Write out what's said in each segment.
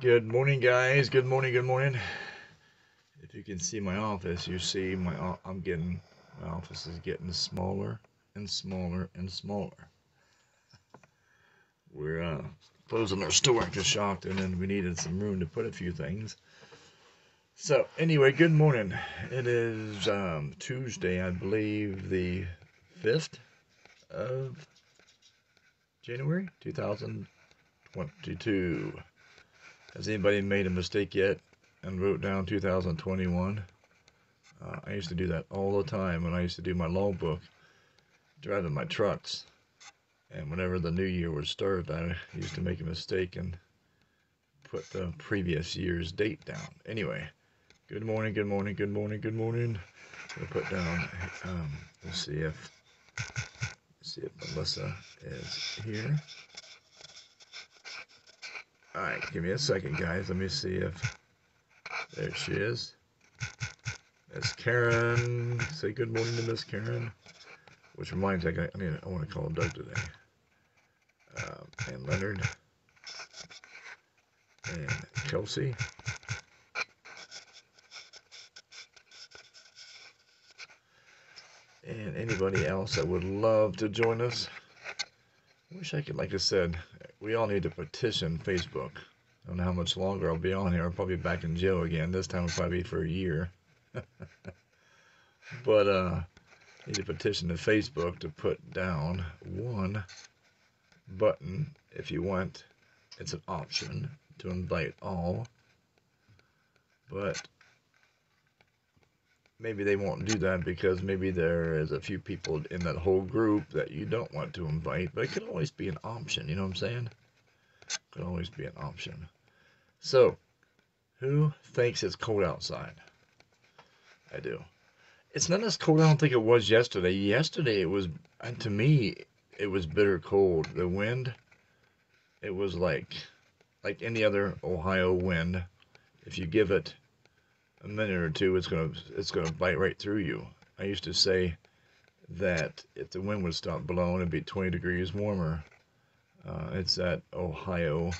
Good morning, guys. Good morning. Good morning. If you can see my office, you see my I'm getting my office is getting smaller and smaller and smaller. We're uh, closing our store Coshocton, and we needed some room to put a few things. So anyway, good morning. It is um, Tuesday, I believe, the fifth of January, two thousand twenty-two. Has anybody made a mistake yet and wrote down 2021? Uh, I used to do that all the time when I used to do my logbook, driving my trucks. And whenever the new year would start, I used to make a mistake and put the previous year's date down. Anyway, good morning, good morning, good morning, good morning. We'll put down, um, let's see if, let's see if Melissa is here. Alright, give me a second, guys. Let me see if... There she is. Miss Karen. Say good morning to Miss Karen. Which reminds me, I, mean, I want to call Doug today. Uh, and Leonard. And Kelsey. And anybody else that would love to join us. Wish I could, like I said, we all need to petition Facebook. I don't know how much longer I'll be on here. I'll probably be back in jail again. This time it'll probably be for a year. but uh, need to petition to Facebook to put down one button if you want. It's an option to invite all. But maybe they won't do that because maybe there is a few people in that whole group that you don't want to invite, but it could always be an option, you know what I'm saying? Could always be an option. So, who thinks it's cold outside? I do. It's not as cold I don't think it was yesterday. Yesterday it was, and to me, it was bitter cold. The wind, it was like, like any other Ohio wind. If you give it a minute or two, it's gonna it's gonna bite right through you. I used to say that if the wind would stop blowing, it'd be 20 degrees warmer. Uh, it's that Ohio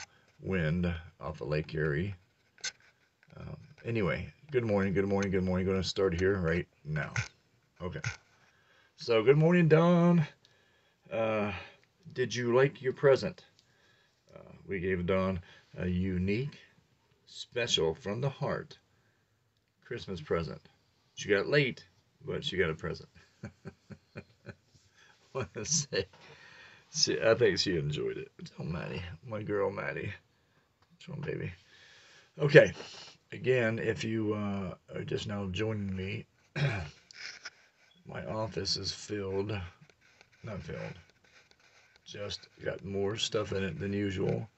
wind off of Lake Erie. Um, anyway, good morning, good morning, good morning. Going to start here right now. Okay. So, good morning, Don. Uh, did you like your present? Uh, we gave Don a unique, special, from the heart Christmas present. She got late, but she got a present. want to say, see, I think she enjoyed it. Tell Maddie, my girl Maddie. Come on, baby. Okay, again, if you uh, are just now joining me, my office is filled, not filled, just got more stuff in it than usual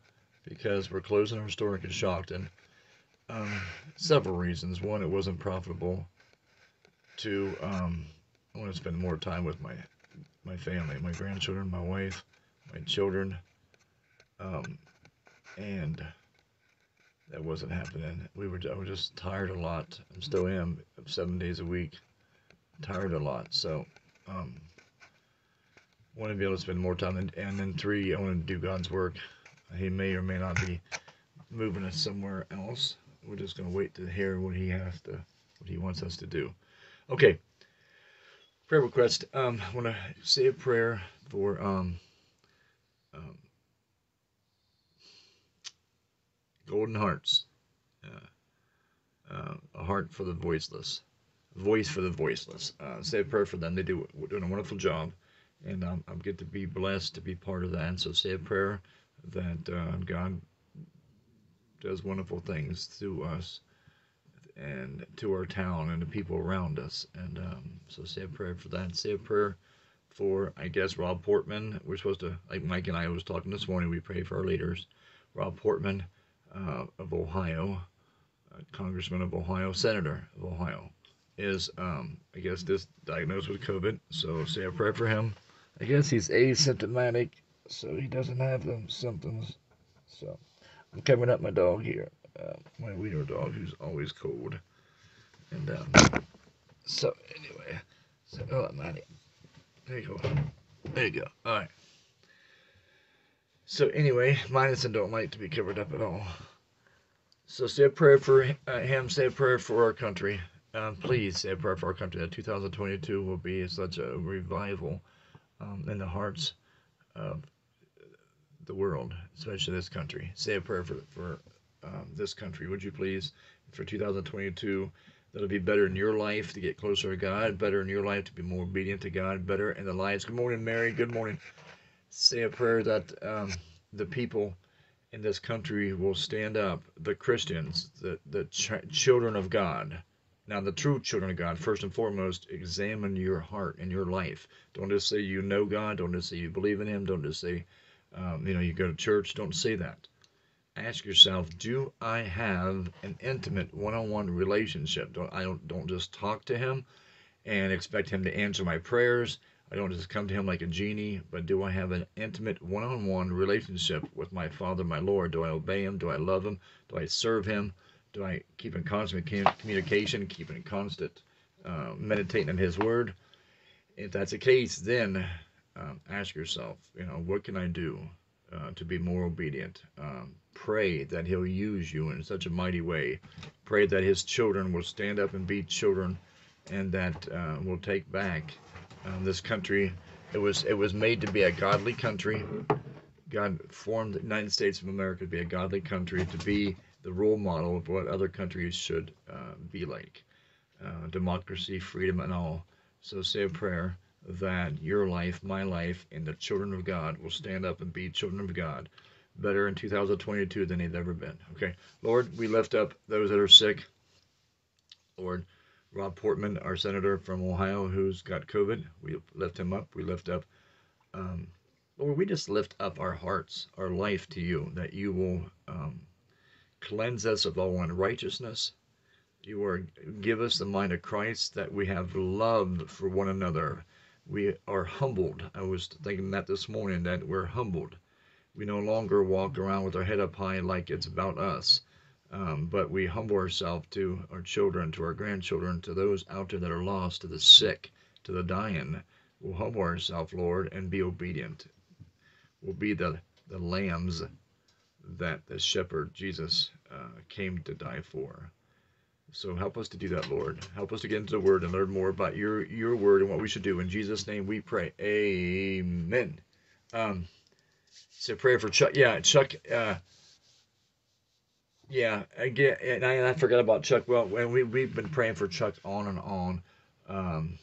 because we're closing our store in Coshocton um, several reasons. One, it wasn't profitable. Two, um, I want to spend more time with my my family, my grandchildren, my wife, my children, um, and that wasn't happening. We were I was just tired a lot. I still am seven days a week, tired a lot. So, um, want to be able to spend more time, and, and then three, I want to do God's work. He may or may not be moving us somewhere else we're just going to wait to hear what he has to, what he wants us to do. Okay. Prayer request. Um, I want to say a prayer for um, um, Golden Hearts. Uh, uh, a heart for the voiceless, voice for the voiceless. Uh, say a prayer for them. They do doing a wonderful job, and um, I'm get to be blessed to be part of that. And so say a prayer that uh, God does wonderful things to us and to our town and the people around us. And um, so say a prayer for that. Say a prayer for, I guess, Rob Portman. We're supposed to, like Mike and I was talking this morning, we pray for our leaders. Rob Portman uh, of Ohio, Congressman of Ohio, Senator of Ohio, is, um, I guess, this diagnosed with COVID. So say a prayer for him. I guess he's asymptomatic, so he doesn't have the symptoms. So. I'm covering up my dog here, uh, my wiener dog, who's always cold. And um, so anyway, so oh, Maddie, there you go, there you go. All right. So anyway, Minus don't like to be covered up at all. So say a prayer for uh, him. Say a prayer for our country. Um, please say a prayer for our country that 2022 will be such a revival um, in the hearts of the world, especially this country. Say a prayer for for um, this country, would you please, for 2022. That'll be better in your life to get closer to God, better in your life to be more obedient to God, better in the lives. Good morning, Mary. Good morning. Say a prayer that um, the people in this country will stand up, the Christians, the, the ch- children of God. Now, the true children of God, first and foremost, examine your heart and your life. Don't just say you know God. Don't just say you believe in Him. Don't just say, um, you know, you go to church. Don't say that ask yourself, do I have an intimate one-on-one relationship? Don't I don't don't just talk to him and expect him to answer my prayers. I don't just come to him like a genie, but do I have an intimate one-on-one relationship with my Father, my Lord? Do I obey him? Do I love him? Do I serve him? Do I keep in constant communication, keep in constant uh, meditating on his word? If that's the case, then um, ask yourself, you know, what can I do uh, to be more obedient? Um, pray that he'll use you in such a mighty way. Pray that his children will stand up and be children and that uh, will take back uh, this country. It was it was made to be a godly country. God formed the United States of America to be a godly country, to be the role model of what other countries should uh, be like. Uh, democracy, freedom, and all. So say a prayer that your life, my life, and the children of God will stand up and be children of God better in 2022 than they've ever been. Okay, Lord, we lift up those that are sick. Lord, Rob Portman, our senator from Ohio, who's got COVID, we lift him up. We lift up, um, Lord, we just lift up our hearts, our life to you, that you will um, cleanse us of all unrighteousness. You are give us the mind of Christ that we have love for one another. We are humbled. I was thinking that this morning that we're humbled we no longer walk around with our head up high like it's about us. Um, but we humble ourselves to our children, to our grandchildren, to those out there that are lost, to the sick, to the dying. We'll humble ourselves, Lord, and be obedient. We'll be the, the lambs that the shepherd Jesus uh, came to die for. So help us to do that, Lord. Help us to get into the Word and learn more about your your Word and what we should do. In Jesus' name, we pray. Amen. Um, so prayer for Chuck. Yeah, Chuck. Uh, yeah, again, and I, I forgot about Chuck. Well, we we've been praying for Chuck on and on. Um,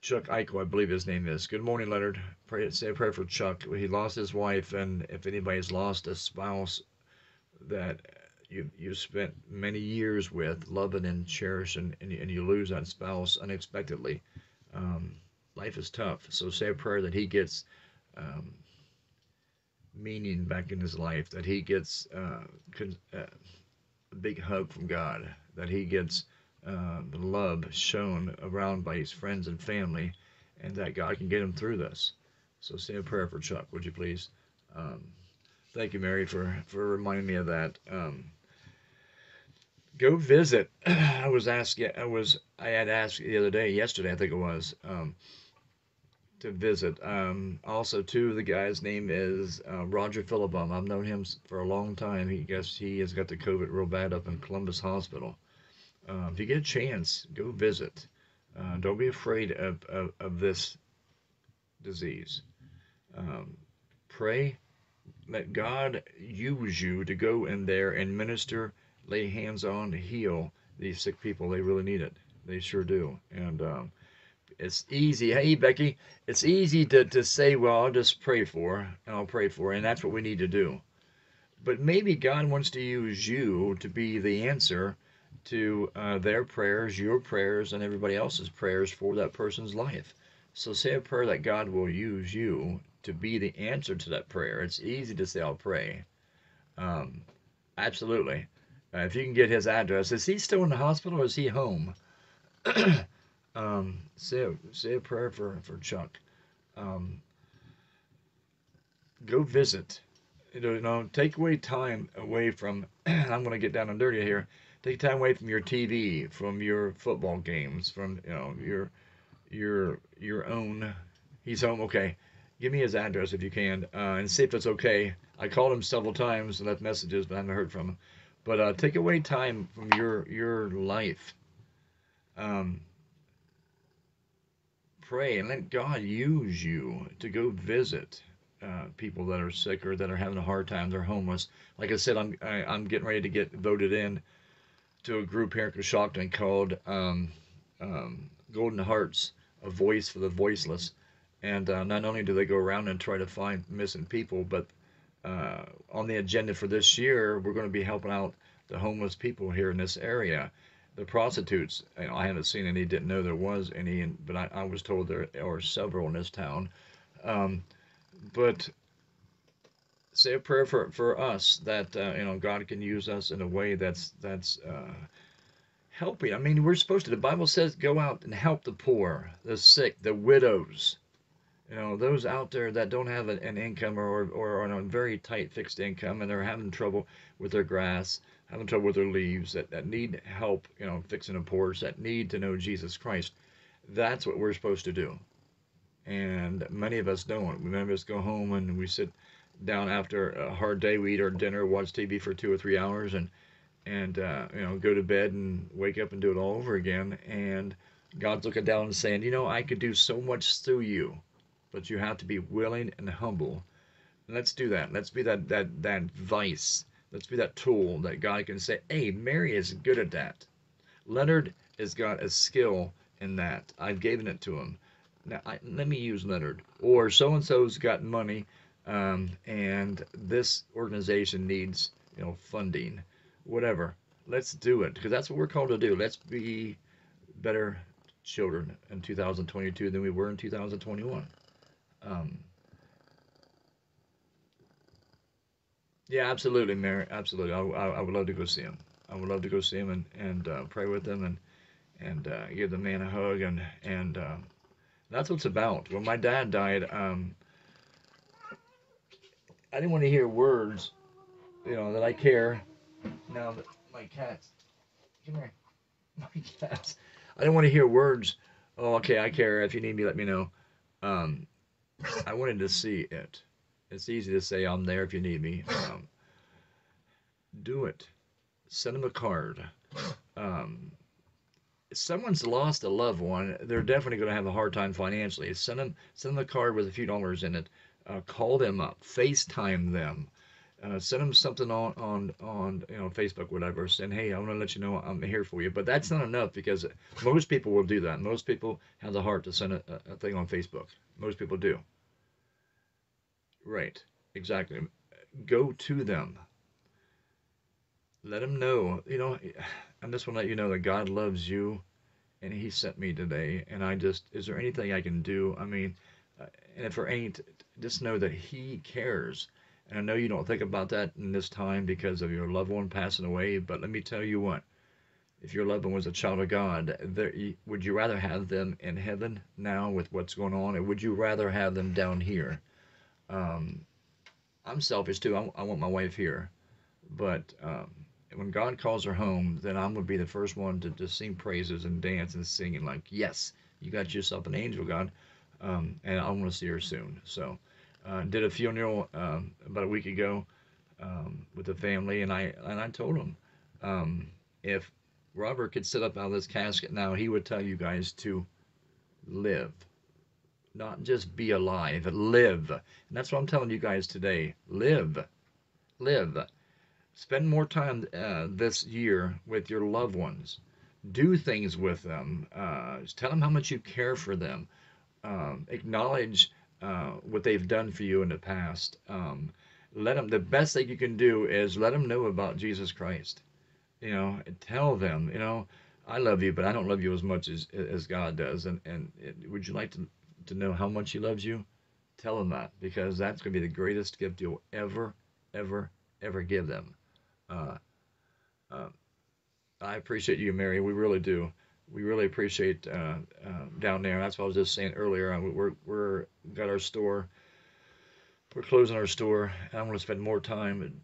Chuck Eichel, I believe his name is. Good morning, Leonard. Pray, say a prayer for Chuck. He lost his wife, and if anybody's lost a spouse that you you spent many years with, loving and cherishing, and, and you lose that spouse unexpectedly, um, life is tough. So say a prayer that he gets um, meaning back in his life, that he gets uh, uh, a big hug from God, that he gets uh, the love shown around by his friends and family, and that God can get him through this. So say a prayer for Chuck, would you please? Um, thank you, Mary, for, for reminding me of that. Um, go visit. I was asked. I was. I had asked the other day, yesterday, I think it was. Um, to visit. Um, also, too, the guy's name is uh, Roger Philibum. I've known him for a long time. He guess he has got the COVID real bad up in Columbus Hospital. Um, if you get a chance, go visit. Uh, don't be afraid of, of, of this disease. Um, pray. Let God use you to go in there and minister, lay hands on, to heal these sick people. They really need it. They sure do. And um, it's easy. Hey, Becky, it's easy to, to say, well, I'll just pray for, and I'll pray for, and that's what we need to do. But maybe God wants to use you to be the answer to uh, their prayers, your prayers, and everybody else's prayers for that person's life. So say a prayer that God will use you to be the answer to that prayer. It's easy to say, I'll pray. Um, absolutely. Uh, if you can get his address, is he still in the hospital or is he home? Um, say a, say a prayer for for Chuck. Um, go visit. You know, take away time away from. I'm going to get down and dirty here. Take time away from your TV, from your football games, from you know your your your own. He's home. Okay, give me his address if you can, uh, and see if it's okay. I called him several times and left messages, but I haven't heard from him. But uh, take away time from your your life. Um, pray and let God use you to go visit uh, people that are sick or that are having a hard time. They're homeless. Like I said, I'm I, am i am getting ready to get voted in to a group here in Coshocton called um, um, Golden Hearts, a voice for the voiceless. And uh, not only do they go around and try to find missing people, but uh, on the agenda for this year, we're going to be helping out the homeless people here in this area. The prostitutes, you know, I haven't seen any, didn't know there was any, but I, I was told there are several in this town. Um, but say a prayer for, for us that uh, you know God can use us in a way that's that's uh, helping. I mean, we're supposed to. The Bible says, "Go out and help the poor, the sick, the widows." You know, those out there that don't have an, income or, or on a very tight fixed income and they're having trouble with their grass, having trouble with their leaves, that, that need help, you know, fixing a porch, that need to know Jesus Christ. That's what we're supposed to do. And many of us don't. Many of us go home and we sit down after a hard day. We eat our dinner, watch TV for two or three hours, and and uh, you know go to bed and wake up and do it all over again. And God's looking down and saying, you know, I could do so much through you, but you have to be willing and humble. And let's do that. Let's be that that that vice. Let's be that tool that God can say, hey, Mary is good at that. Leonard has got a skill in that. I've given it to him. Now, I, let me use Leonard. Or so and so's got money um, and this organization needs you know funding, whatever. Let's do it because that's what we're called to do. Let's be better children in 2022 than we were in 2021. Um, yeah, absolutely, Mary. Absolutely, I, I, I, would love to go see him. I would love to go see him and and uh, pray with him and and uh, give the man a hug and and uh, that's what it's about. When my dad died, um, I didn't want to hear words, you know, that I care. Now that my cats, come here, my cats. I didn't want to hear words. Oh, okay, I care. If you need me, let me know. Um, I wanted to see it. It's easy to say I'm there if you need me. Um, do it. Send them a card. Um, if someone's lost a loved one, they're definitely going to have a hard time financially. Send them, send them a card with a few dollars in it uh, call them up, FaceTime them, uh, send them something on on on you know Facebook, whatever, saying, "Hey, I want to let you know I'm here for you." But that's not enough because most people will do that. Most people have the heart to send a, a thing on Facebook. Most people do. Right, exactly. Go to them. Let them know. You know, I just want to let you know that God loves you, and He sent me today. And I just, is there anything I can do? I mean, uh, and if there ain't, just know that He cares. And I know you don't think about that in this time because of your loved one passing away, but let me tell you what. If your loved one was a child of God, there, would you rather have them in heaven now with what's going on, or would you rather have them down here? Um, I'm selfish too. I, I, want my wife here, but um, when God calls her home, then I'm gonna be the first one to, to sing praises and dance and sing and like, yes, you got yourself an angel, God, um, and I want to see her soon. So uh, did a funeral um, about a week ago um, with the family, and I and I told them um, if Robert could sit up out of this casket now, he would tell you guys to live, not just be alive, live. And that's what I'm telling you guys today: live, live. Spend more time uh, this year with your loved ones. Do things with them. Uh, tell them how much you care for them. Um, acknowledge uh, what they've done for you in the past. Um, let them. The best thing you can do is let them know about Jesus Christ. You know, tell them. You know, I love you, but I don't love you as much as as God does. And and it, would you like to to know how much He loves you? Tell them that because that's going to be the greatest gift you'll ever, ever, ever give them. Uh, uh, I appreciate you, Mary. We really do we really appreciate uh, uh, down there. That's what I was just saying earlier. Uh, we're we're got our store. We're closing our store. I want to spend more time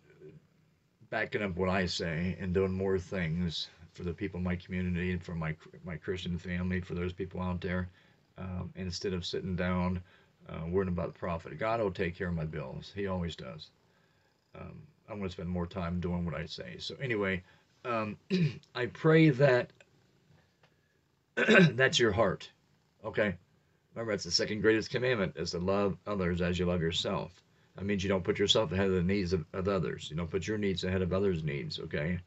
backing up what I say and doing more things for the people in my community and for my my Christian family, for those people out there. Um, instead of sitting down uh, worrying about the profit, God will take care of my bills. He always does. Um, I'm going to spend more time doing what I say. So anyway, um, I pray that that's your heart. Okay. Remember, that's the second greatest commandment is to love others as you love yourself. That means you don't put yourself ahead of the needs of, of others. You don't put your needs ahead of others' needs. Okay.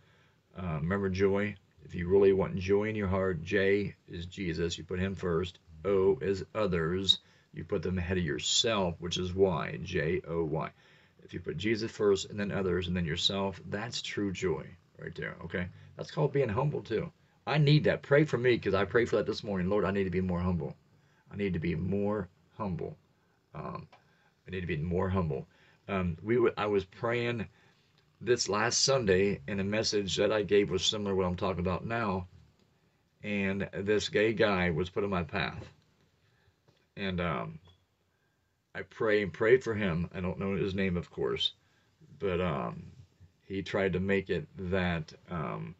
Uh, remember joy. If you really want joy in your heart, J is Jesus. You put him first. O is others. You put them ahead of yourself, which is Y. J O Y. If you put Jesus first and then others and then yourself, that's true joy right there. Okay. That's called being humble too. I need that. Pray for me because I pray for that this morning. Lord, I need to be more humble. I need to be more humble. Um, I need to be more humble. Um, we w- I was praying this last Sunday, and a message that I gave was similar to what I'm talking about now. And this gay guy was put in my path, and um, I pray and prayed for him. I don't know his name, of course, but um, he tried to make it that um,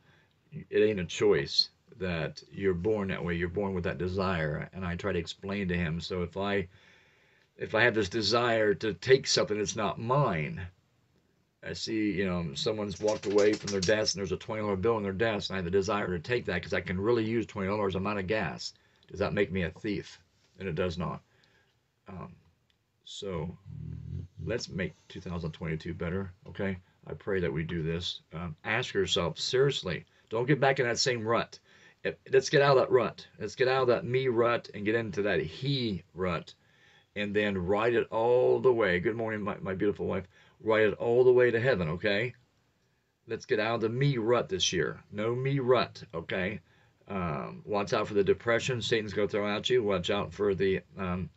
it ain't a choice that you're born that way you're born with that desire and i try to explain to him so if i if i have this desire to take something that's not mine i see you know someone's walked away from their desk and there's a $20 bill in their desk and i have a desire to take that because i can really use $20 i'm out of gas does that make me a thief and it does not um, so let's make 2022 better okay i pray that we do this um, ask yourself seriously don't get back in that same rut. Let's get out of that rut. Let's get out of that me rut and get into that he rut. And then ride it all the way. Good morning, my, my beautiful wife. Ride it all the way to heaven, okay? Let's get out of the me rut this year. No me rut, okay? Um, watch out for the depression Satan's going to throw at you. Watch out for the um,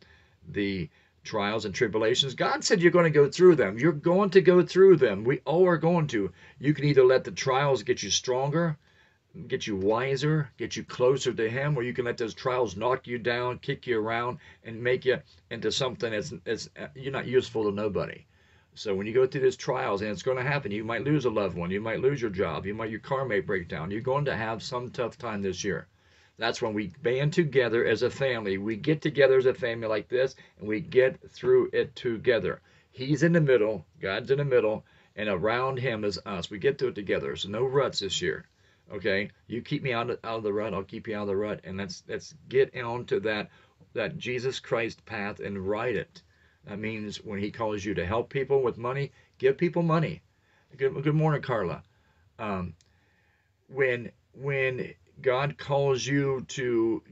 the trials and tribulations. God said you're going to go through them. You're going to go through them. We all are going to. You can either let the trials get you stronger, get you wiser, get you closer to Him, or you can let those trials knock you down, kick you around, and make you into something that's, that's uh, you're not useful to nobody. So when you go through these trials, and it's going to happen, you might lose a loved one, you might lose your job, you might your car may break down. You're going to have some tough time this year. That's when we band together as a family. We get together as a family like this and we get through it together. He's in the middle, God's in the middle, and around him is us. We get through it together. So no ruts this year. Okay? You keep me out of, out of the rut, I'll keep you out of the rut. And let's let's get onto that that Jesus Christ path and ride it. That means when he calls you to help people with money, give people money. Good, good morning, Carla. Um, when when God calls you to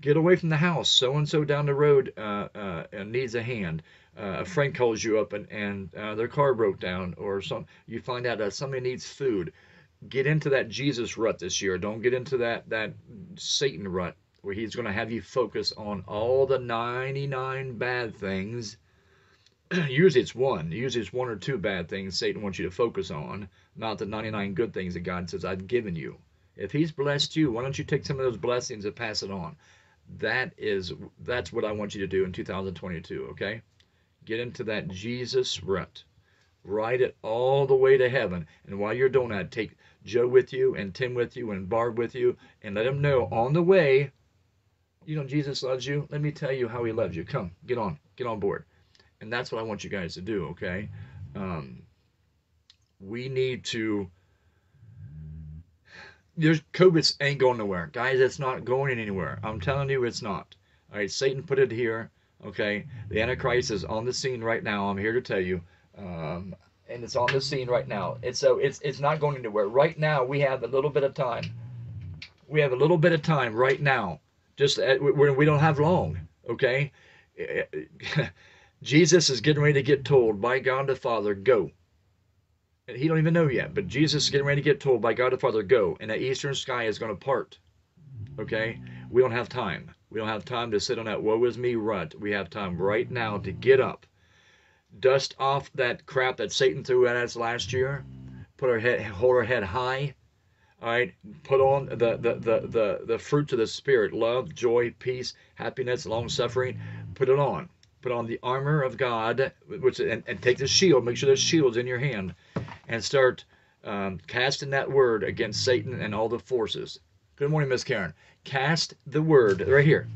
get away from the house. So and so down the road uh, uh, needs a hand. Uh, a friend calls you up and, and uh, their car broke down, or some you find out that somebody needs food. Get into that Jesus rut this year. Don't get into that that Satan rut where he's going to have you focus on all the 99 bad things. Usually it's one. Usually it's one or two bad things Satan wants you to focus on, not the 99 good things that God says I've given you. If he's blessed you, why don't you take some of those blessings and pass it on? That is that's what I want you to do in 2022, okay? Get into that Jesus rut. Ride it all the way to heaven. And while you're doing that, take Joe with you and Tim with you and Barb with you and let them know on the way, you know, Jesus loves you. Let me tell you how he loves you. Come, get on, get on board. And that's what I want you guys to do, okay? Um, we need to there's COVID ain't going nowhere, guys. It's not going anywhere. I'm telling you, it's not. All right, Satan put it here. Okay, the Antichrist is on the scene right now. I'm here to tell you, um, and it's on the scene right now. It's so it's it's not going anywhere. Right now, we have a little bit of time. We have a little bit of time right now. Just uh, we we don't have long. Okay, Jesus is getting ready to get told by God the Father, go And he don't even know yet, but Jesus is getting ready to get told by God the Father, go, and the eastern sky is going to part. Okay? We don't have time. We don't have time to sit on that woe is me rut. We have time right now to get up, dust off that crap that Satan threw at us last year, put our head, hold our head high. All right, put on the the the the, the fruits of the spirit: love, joy, peace, happiness, long suffering. Put it on. Put on the armor of God, which and, and take the shield. Make sure there's shields in your hand and start um, casting that word against Satan and all the forces. Good morning, Miss Karen. Cast the word right here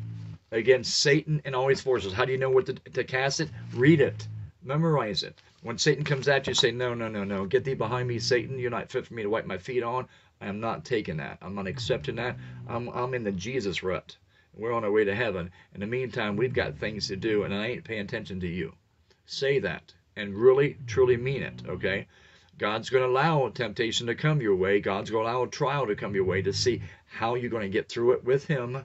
against Satan and all his forces. How do you know what to, to cast it? Read it. Memorize it. When Satan comes at you, say, No, no, no, no. Get thee behind me, Satan. You're not fit for me to wipe my feet on. I am not taking that. I'm not accepting that. I'm, I'm in the Jesus rut. We're on our way to heaven. In the meantime, we've got things to do, and I ain't paying attention to you. Say that and really, truly mean it, okay? God's going to allow temptation to come your way. God's going to allow a trial to come your way to see how you're going to get through it with Him.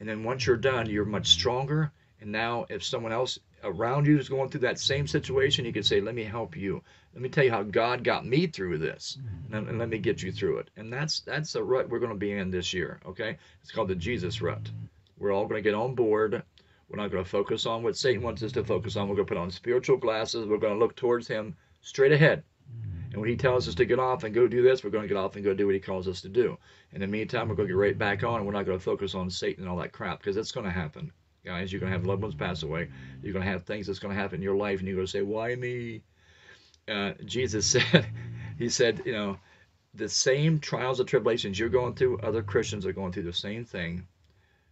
And then once you're done, you're much stronger. And now, if someone else around you is going through that same situation, you can say, Let me help you. Let me tell you how God got me through this. Mm-hmm. And, and let me get you through it. And that's that's the rut we're going to be in this year. Okay? It's called the Jesus rut. We're all going to get on board. We're not going to focus on what Satan wants us to focus on. We're going to put on spiritual glasses. We're going to look towards him straight ahead. Mm-hmm. And when he tells us to get off and go do this, we're going to get off and go do what he calls us to do. In the meantime, we're going to get right back on, and we're not going to focus on Satan and all that crap because it's going to happen. Guys, you're going to have loved ones pass away. You're going to have things that's going to happen in your life, and you're going to say, Why me? Uh, Jesus said, He said, you know, the same trials and tribulations you're going through, other Christians are going through the same thing.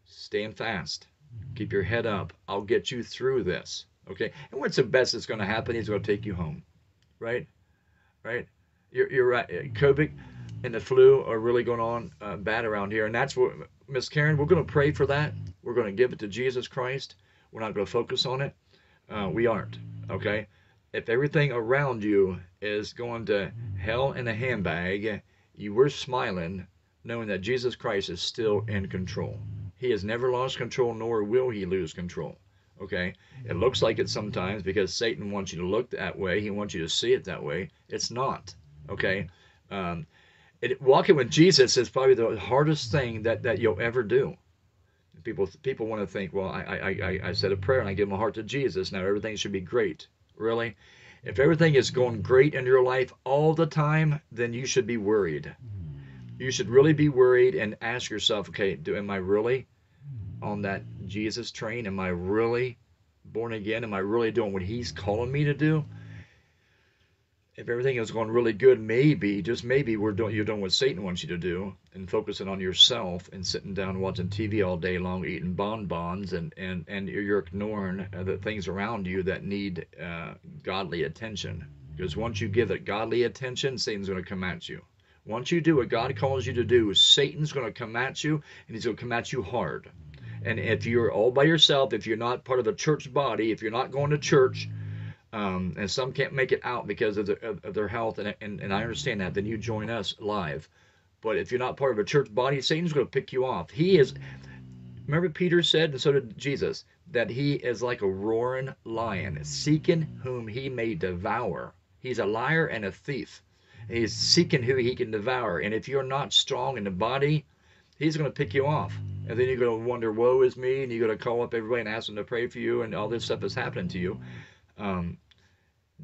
Stand fast. Keep your head up. I'll get you through this. Okay? And what's the best that's going to happen? He's going to take you home. Right? right? You're, you're right. COVID and the flu are really going on uh, bad around here, and that's what Miss Karen. We're going to pray for that. We're going to give it to Jesus Christ. We're not going to focus on it. Uh, we aren't. Okay. If everything around you is going to hell in a handbag, you were smiling, knowing that Jesus Christ is still in control. He has never lost control, nor will he lose control. Okay? It looks like it sometimes because Satan wants you to look that way. He wants you to see it that way. It's not. Okay? Um, it, walking with Jesus is probably the hardest thing that, that you'll ever do. People people want to think, well, I, I, I, I said a prayer and I give my heart to Jesus. Now everything should be great. Really? If everything is going great in your life all the time, then you should be worried. You should really be worried and ask yourself, okay, do am I really on that Jesus train? Am I really born again? Am I really doing what He's calling me to do? If everything is going really good, maybe, just maybe, we're doing you're doing what Satan wants you to do, and focusing on yourself, and sitting down watching TV all day long, eating bonbons, and and and you're ignoring the things around you that need uh, godly attention. Because once you give it godly attention, Satan's going to come at you. Once you do what God calls you to do, Satan's going to come at you, and he's going to come at you hard. And if you're all by yourself, if you're not part of a church body, if you're not going to church, um, and some can't make it out because of, the, of, their health, and, and, and I understand that, then you join us live. But if you're not part of a church body, Satan's going to pick you off. He is, remember Peter said, and so did Jesus, that he is like a roaring lion, seeking whom he may devour. He's a liar and a thief. He's seeking who he can devour. And if you're not strong in the body, he's going to pick you off and then you're going to wonder, woe is me, and you're going to call up everybody and ask them to pray for you, and all this stuff is happening to you. Um,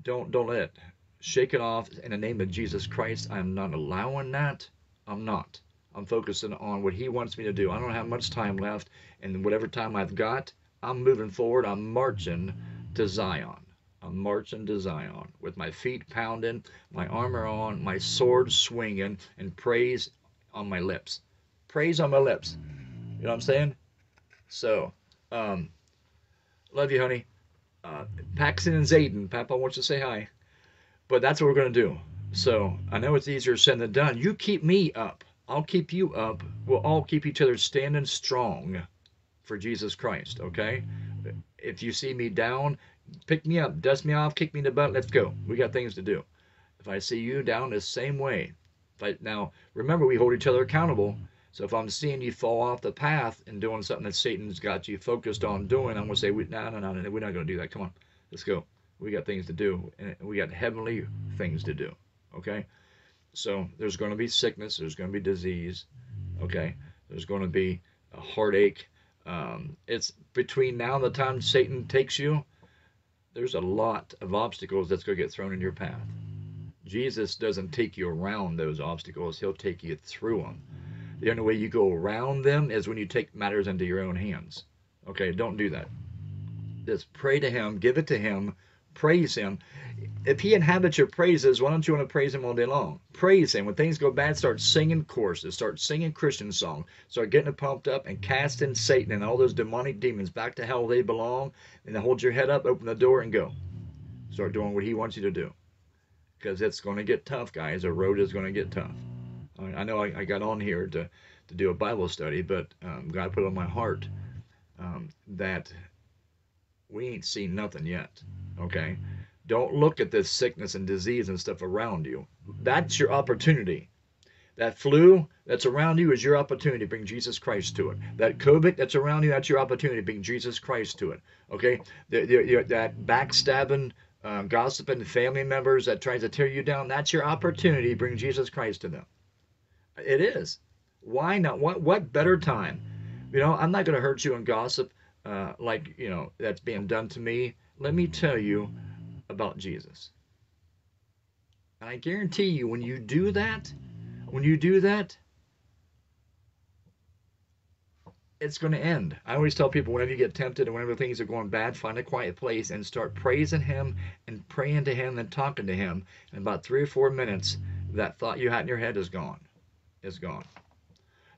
don't don't let it. Shake it off in the name of Jesus Christ. I'm not allowing that. I'm not. I'm focusing on what He wants me to do. I don't have much time left, and whatever time I've got, I'm moving forward. I'm marching to Zion. I'm marching to Zion with my feet pounding, my armor on, my sword swinging, and praise on my lips. Praise on my lips. You know what I'm saying? So, um, love you, honey. Uh, Paxton and Zayden, Papa wants to say hi. But that's what we're going to do. So, I know it's easier said than done. You keep me up. I'll keep you up. We'll all keep each other standing strong for Jesus Christ, okay? If you see me down, pick me up, dust me off, kick me in the butt, let's go. We got things to do. If I see you down the same way, if I, now remember we hold each other accountable. So if I'm seeing you fall off the path and doing something that Satan's got you focused on doing, I'm going to say, no, no, no, no, we're not going to do that. Come on, let's go. We got things to do, and we got heavenly things to do. Okay? So there's going to be sickness, there's going to be disease. Okay? There's going to be a heartache. Um, it's between now and the time Satan takes you, there's a lot of obstacles that's going to get thrown in your path. Jesus doesn't take you around those obstacles, he'll take you through them. The only way you go around them is when you take matters into your own hands. Okay, don't do that. Just pray to Him, give it to Him, praise Him. If He inhabits your praises, why don't you want to praise Him all day long? Praise Him. When things go bad, start singing choruses, start singing Christian songs, start getting it pumped up and casting Satan and all those demonic demons back to hell they belong. And hold your head up, open the door, and go. Start doing what He wants you to do. Because it's going to get tough, guys. The road is going to get tough. I, know I, I, got on here to, to do a Bible study, but um, God put on my heart um, that we ain't seen nothing yet. Okay? Don't look at this sickness and disease and stuff around you. That's your opportunity. That flu that's around you is your opportunity to bring Jesus Christ to it. That COVID that's around you, that's your opportunity to bring Jesus Christ to it. Okay? The, the, that backstabbing, uh, gossiping family members that tries to tear you down, that's your opportunity to bring Jesus Christ to them. It is. Why not? What what better time? You know, I'm not going to hurt you and gossip uh, like you know that's being done to me. Let me tell you about Jesus. And I guarantee you, when you do that, when you do that, it's going to end. I always tell people whenever you get tempted and whenever things are going bad, find a quiet place and start praising Him and praying to Him and talking to Him. In about three or four minutes, that thought you had in your head is gone. Is gone.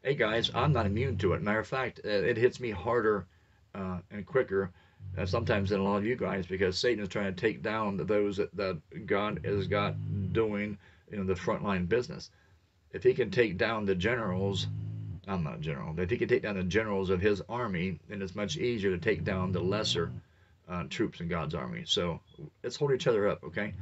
Hey guys, I'm not immune to it. Matter of fact, uh, it hits me harder uh, and quicker uh, sometimes than a lot of you guys because Satan is trying to take down those that, that God has got doing you know the frontline business. If he can take down the generals, I'm not general, if he can take down the generals of his army, then it's much easier to take down the lesser uh, troops in God's army. So let's hold each other up, okay?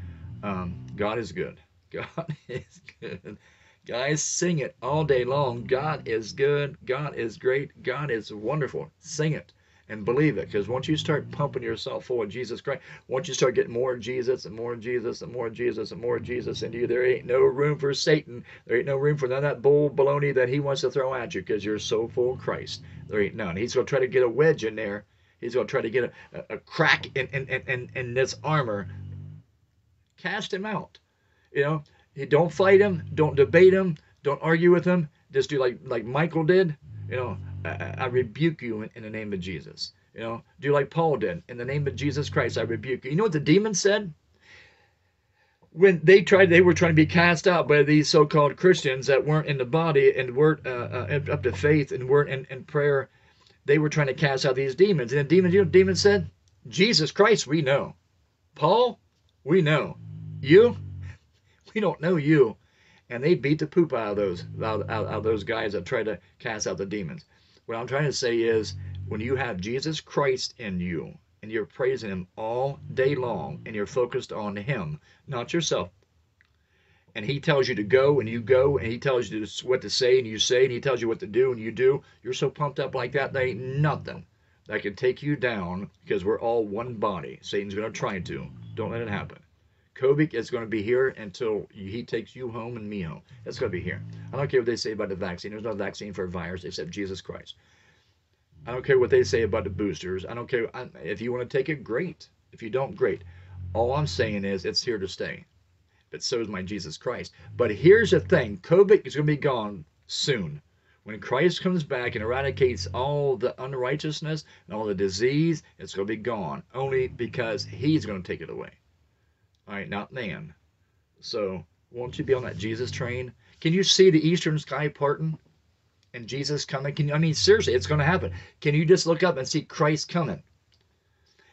Um, God is good. God is good. Guys, sing it all day long. God is good. God is great. God is wonderful. Sing it and believe it. Because once you start pumping yourself full of Jesus Christ, once you start getting more Jesus and more Jesus and more Jesus and more Jesus into you, there ain't no room for Satan. There ain't no room for none of that bull baloney that he wants to throw at you because you're so full of Christ. There ain't none. He's going to try to get a wedge in there. He's going to try to get a, a, crack in, in, in, in this armor. Cast him out. You know, don't fight him. Don't debate him. Don't argue with him. Just do like like Michael did. You know, I, I rebuke you in, in, the name of Jesus. You know, do like Paul did. In the name of Jesus Christ, I rebuke you. You know what the demon said? When they tried, they were trying to be cast out by these so-called Christians that weren't in the body and weren't uh, uh, up to faith and weren't in, in prayer. They were trying to cast out these demons. And the demons, you know, the demon said, Jesus Christ, we know. Paul, we know. You, we don't know you. And they beat the poop out of those out, out, out of those guys that try to cast out the demons. What I'm trying to say is when you have Jesus Christ in you and you're praising him all day long and you're focused on him, not yourself, and he tells you to go and you go and he tells you what to say and you say and he tells you what to do and you do, you're so pumped up like that, there ain't nothing that can take you down because we're all one body. Satan's going to try to. Don't let it happen. COVID is going to be here until he takes you home and me home. It's going to be here. I don't care what they say about the vaccine. There's no vaccine for a virus except Jesus Christ. I don't care what they say about the boosters. I don't care. If you want to take it, great. If you don't, great. All I'm saying is it's here to stay. But so is my Jesus Christ. But here's the thing COVID is going to be gone soon. When Christ comes back and eradicates all the unrighteousness and all the disease, it's going to be gone. Only because He's going to take it away. All right, not man. So, won't you be on that Jesus train? Can you see the eastern sky parting and Jesus coming? Can you, I mean, seriously, it's going to happen. Can you just look up and see Christ coming?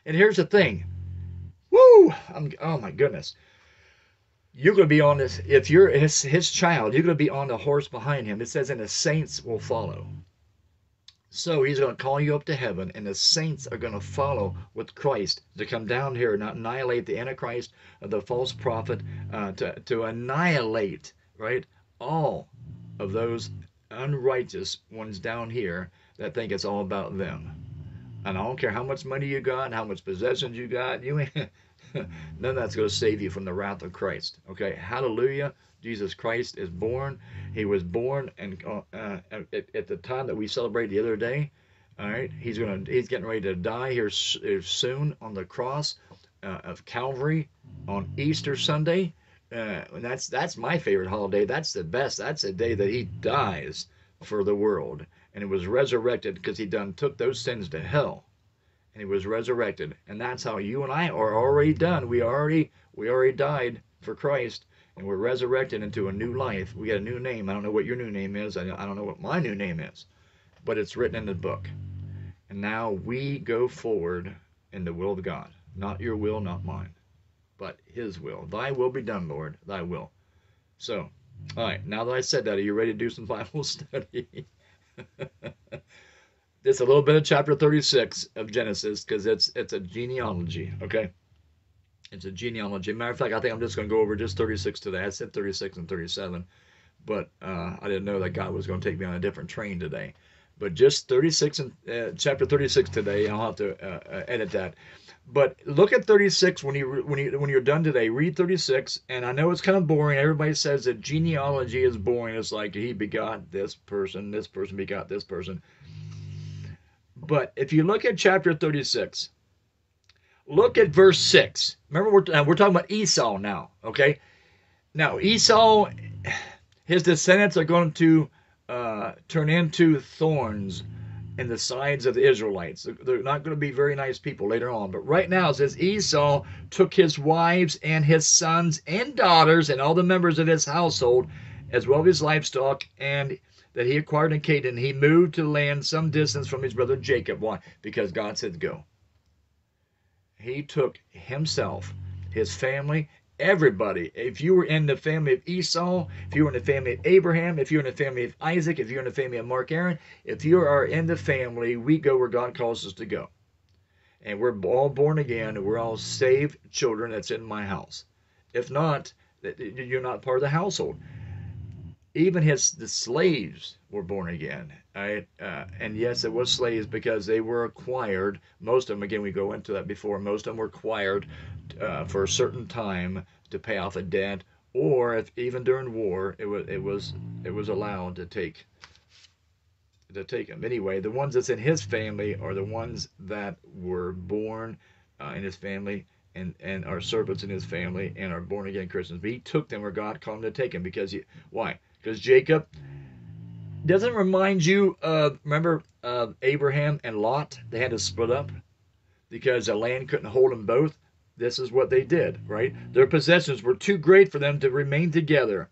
And here's the thing. Woo! I'm, oh my goodness. You're going to be on this. If you're his, his child, you're going to be on the horse behind him. It says, and the saints will follow. So he's going to call you up to heaven, and the saints are going to follow with Christ to come down here and annihilate the Antichrist, the false prophet, uh, to, to annihilate, right, all of those unrighteous ones down here that think it's all about them. And I don't care how much money you got, how much possessions you got, you ain't, none of that's going to save you from the wrath of Christ. Okay, hallelujah. Jesus Christ is born. He was born, and uh, uh, at, at, the time that we celebrated the other day, all right, he's gonna he's getting ready to die here soon on the cross uh, of Calvary on Easter Sunday. Uh, and that's that's my favorite holiday. That's the best. That's the day that he dies for the world, and he was resurrected because he done took those sins to hell, and he was resurrected, and that's how you and I are already done. We already we already died for Christ and we're resurrected into a new life. We get a new name. I don't know what your new name is. I don't know what my new name is, but it's written in the book. And now we go forward in the will of God. Not your will, not mine. but His will. Thy will be done, Lord. Thy will. So, all right. Now that I said that, are you ready to do some Bible study? It's a little bit of chapter 36 of Genesis because it's it's a genealogy. Okay. It's a genealogy. Matter of fact, I think I'm just going to go over just 36 today. I said 36 and 37, but uh, I didn't know that God was going to take me on a different train today. But just 36 and uh, chapter 36 today. I'll have to uh, uh edit that. But look at 36 when you when you when you're done today. Read 36, and I know it's kind of boring. Everybody says that genealogy is boring. It's like he begot this person, this person begot this person. But if you look at chapter 36, look at verse 6. Remember, we're, we're talking about Esau now, okay? Now, Esau, his descendants are going to uh, turn into thorns in the sides of the Israelites. They're not going to be very nice people later on. But right now, it says Esau took his wives and his sons and daughters and all the members of his household, as well as his livestock, and that he acquired in Canaan. He moved to land some distance from his brother Jacob. Why? Because God said go. He took himself, his family, everybody. If you were in the family of Esau, if you were in the family of Abraham, if you're in the family of Isaac, if you're in the family of Mark Arron, if you are in the family, we go where God calls us to go. And we're all born again, and we're all saved children that's in my house. If not, you're not part of the household. Even his the slaves were born again. Right? Uh, and yes, it was slaves because they were acquired. Most of them, again, we go into that before. Most of them were acquired uh, for a certain time to pay off a debt, or if even during war, it was it was it was allowed to take to take them. Anyway, the ones that's in his family are the ones that were born uh, in his family and and are servants in his family and are born again Christians. But he took them where God called him to take them because he why? Because Jacob doesn't remind you of remember uh, Abraham and Lot? They had to split up because the land couldn't hold them both this is what they did, right? Their possessions were too great for them to remain together.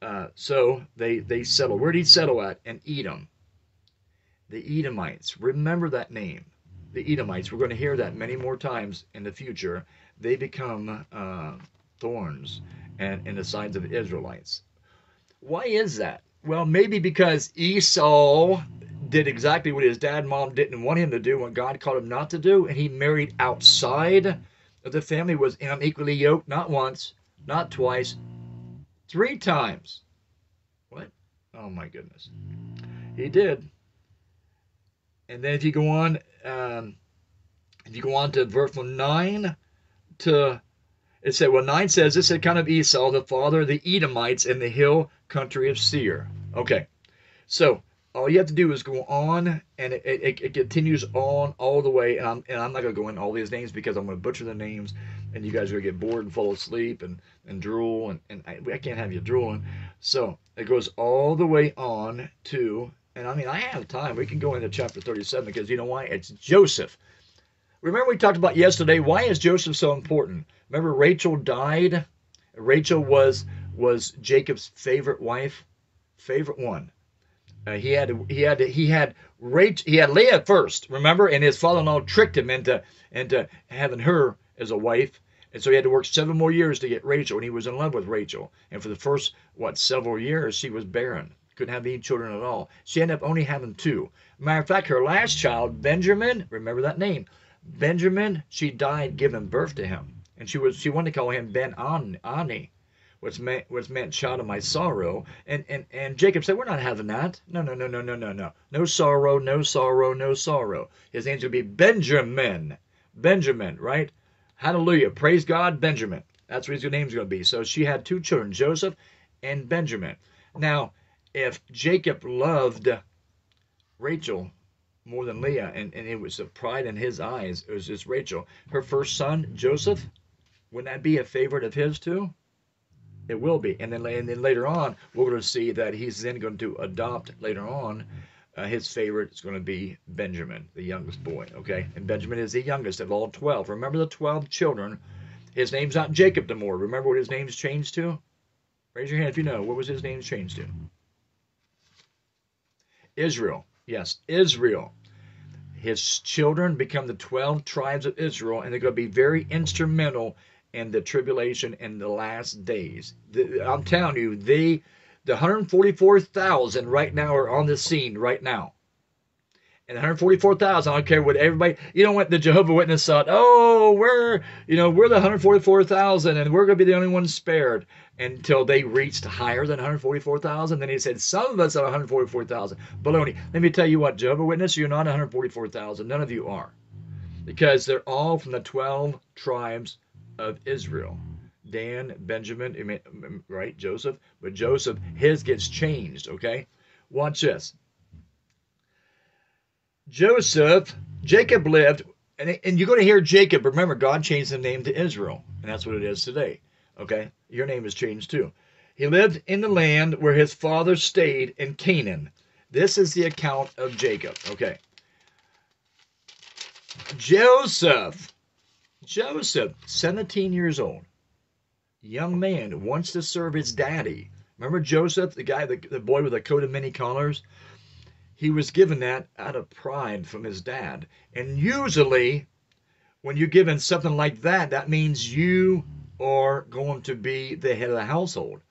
Uh, so they, they settled. Where did he settle at? In Edom. The Edomites. Remember that name. The Edomites. We're going to hear that many more times in the future. They become uh, thorns and in the sides of Israelites. Why is that? Well, maybe because Esau did exactly what his dad and mom didn't want him to do when God called him not to do, and he married outside of the family was unequally yoked not once, not twice, three times. What? Oh my goodness. He did. And then if you go on, um, if you go on to verse 9 to, it said, well, 9 says, this account of Esau, the father of the Edomites in the hill country of Seir. Okay. So all you have to do is go on and it, it, it, continues on all the way and I'm, and I'm not going to go into all these names because I'm going to butcher the names and you guys are going to get bored and fall asleep and, and drool and, and I, I can't have you drooling so it goes all the way on to and I mean I have time we can go into chapter 37 because you know why it's Joseph remember we talked about yesterday why is Joseph so important? Remember Rachel died? Rachel was was Jacob's favorite wife? Favorite one. Uh, he had he had he had Rachel, he had Leah first, remember, and his father-in-law tricked him into into having her as a wife, and so he had to work seven more years to get Rachel, and he was in love with Rachel. And for the first what several years, she was barren, couldn't have any children at all. She ended up only having two. Matter of fact, her last child, Benjamin, remember that name, Benjamin, she died giving birth to him, and she was she wanted to call him Ben Ani which meant which meant child of my sorrow. And and and Jacob said, We're not having that. No, no, no, no, no, no, no. No sorrow, no sorrow, no sorrow. His name's gonna be Benjamin. Benjamin, right? Hallelujah. Praise God, Benjamin. That's what his name's gonna be. So she had two children, Joseph and Benjamin. Now, if Jacob loved Rachel more than Leah, and, and it was a pride in his eyes, it was just Rachel. Her first son, Joseph, wouldn't that be a favorite of his too? It will be. And then, and then later on, we're going to see that he's then going to adopt later on. Uh, his favorite is going to be Benjamin, the youngest boy. Okay, and Benjamin is the youngest of all twelve. Remember the twelve children. His name's not Jacob anymore. Remember what his name's changed to? Raise your hand if you know. What was his name changed to? Israel. Yes, Israel. His children become the 12 tribes of Israel, and they're going to be very instrumental in the tribulation and the last days. The, I'm telling you, they, the 144,000 right now are on the scene right now. And 144,000, I don't care what everybody, you know what the Jehovah Witness thought, oh, we're, you know, we're the 144,000 and we're going to be the only ones spared until they reached higher than 144,000. Then he said, some of us are 144,000. Baloney. Let me tell you what, Jehovah Witness, you're not 144,000. None of you are. Because they're all from the 12 tribes of Israel. Dan, Benjamin, right? Joseph. But Joseph, his gets changed, okay? Watch this. Joseph, Jacob lived, and, and you're going to hear Jacob. Remember, God changed the name to Israel, and that's what it is today. Okay? Your name is changed too. He lived in the land where his father stayed in Canaan. This is the account of Jacob. Okay. Joseph. Joseph, 17 years old. Young man wants to serve his daddy. Remember Joseph, the guy, the, the boy with a coat of many colors? He was given that out of pride from his dad. And usually, when you're given something like that, that means you are going to be the head of the household.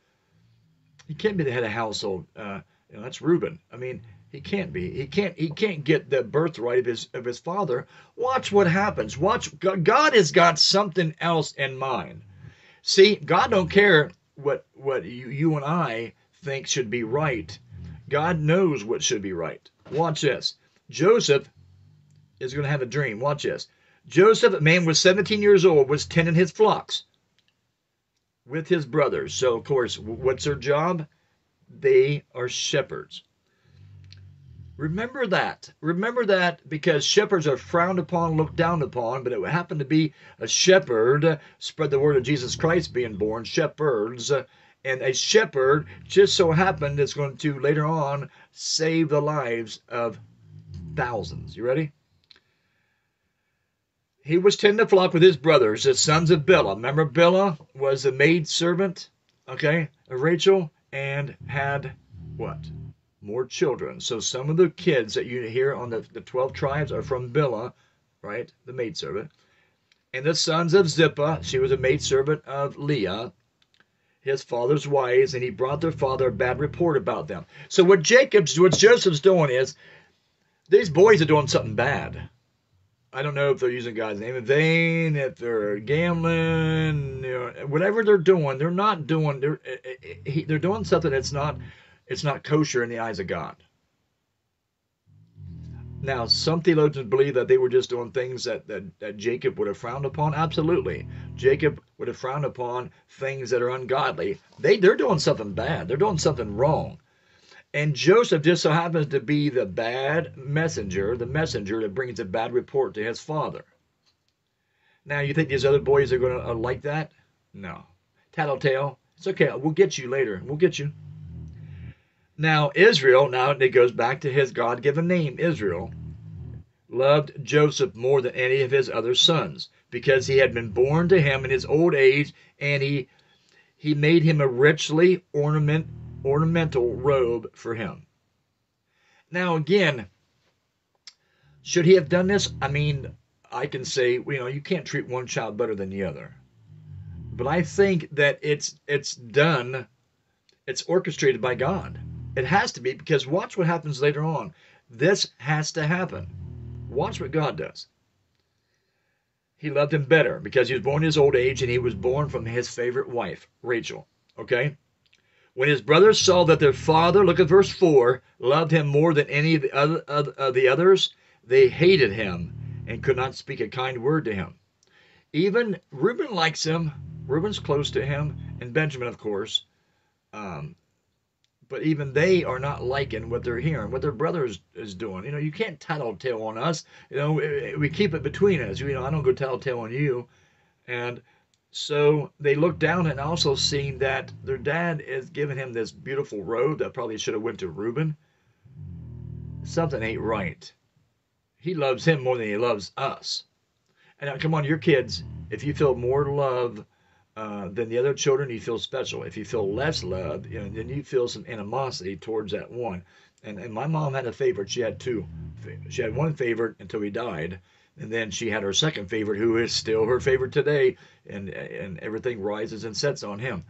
He can't be the head of the household. Uh, you know, that's Reuben. I mean, he can't be. He can't. He can't get the birthright of his of his father. Watch what happens. Watch. God has got something else in mind. See, God don't care what what you, you and I think should be right. God knows what should be right. Watch this. Joseph is going to have a dream. Watch this. Joseph, a man was 17 years old, was tending his flocks with his brothers. So, of course, what's their job? They are shepherds. Remember that. Remember that because shepherds are frowned upon, looked down upon, but it happened to be a shepherd, spread the word of Jesus Christ being born, shepherds. And a shepherd just so happened is going to later on save the lives of thousands. You ready? he was tending the flock with his brothers, the sons of Bilhah. Remember, Bilhah was the maid servant, okay, of Rachel, and had what? More children. So some of the kids that you hear on the, the 12 tribes are from Bilhah, right? The maid servant. And the sons of Zilpah, she was a maid servant of Leah, his father's wives, and he brought their father a bad report about them. So what Jacob's, what Joseph's doing is, these boys are doing something bad I don't know if they're using God's name in vain, if they're gambling, whatever they're doing, they're not doing they're eh, eh, eh, they're doing something that's not it's not kosher in the eyes of God. Now, some theologians believe that they were just doing things that, that, that Jacob would have frowned upon. Absolutely. Jacob would have frowned upon things that are ungodly. They, they're doing something bad. They're doing something wrong. And Joseph just so happens to be the bad messenger, the messenger that brings a bad report to his father. Now, you think these other boys are going to uh, like that? No. Tattletale. It's okay. We'll get you later. We'll get you. Now, Israel, now it goes back to his God given name, Israel, loved Joseph more than any of his other sons because he had been born to him in his old age and he he made him a richly ornament ornamental robe for him. Now, again, should he have done this? I mean, I can say, you know, you can't treat one child better than the other. But I think that it's it's done, it's orchestrated by God. It has to be because watch what happens later on. This has to happen. Watch what God does. He loved him better because he was born in his old age and he was born from his favorite wife, Rachel. Okay? When his brothers saw that their father, look at verse 4, loved him more than any of the, other, of the others, they hated him and could not speak a kind word to him. Even Reuben likes him. Reuben's close to him, and Benjamin, of course. Um, but even they are not liking what they're hearing, what their brother is, is doing. You know, you can't tattletale on us. You know, we, we keep it between us. You know, I don't go tattletale on you. And so they look down and also seeing that their dad is giving him this beautiful robe that probably should have went to Reuben. Something ain't right. He loves him more than he loves us. And now, come on, your kids, if you feel more love uh, than the other children, you feel special. If you feel less love, you know, then you feel some animosity towards that one. And, and my mom had a favorite. She had two. She had one favorite until he died And then she had her second favorite, who is still her favorite today, and and everything rises and sets on him.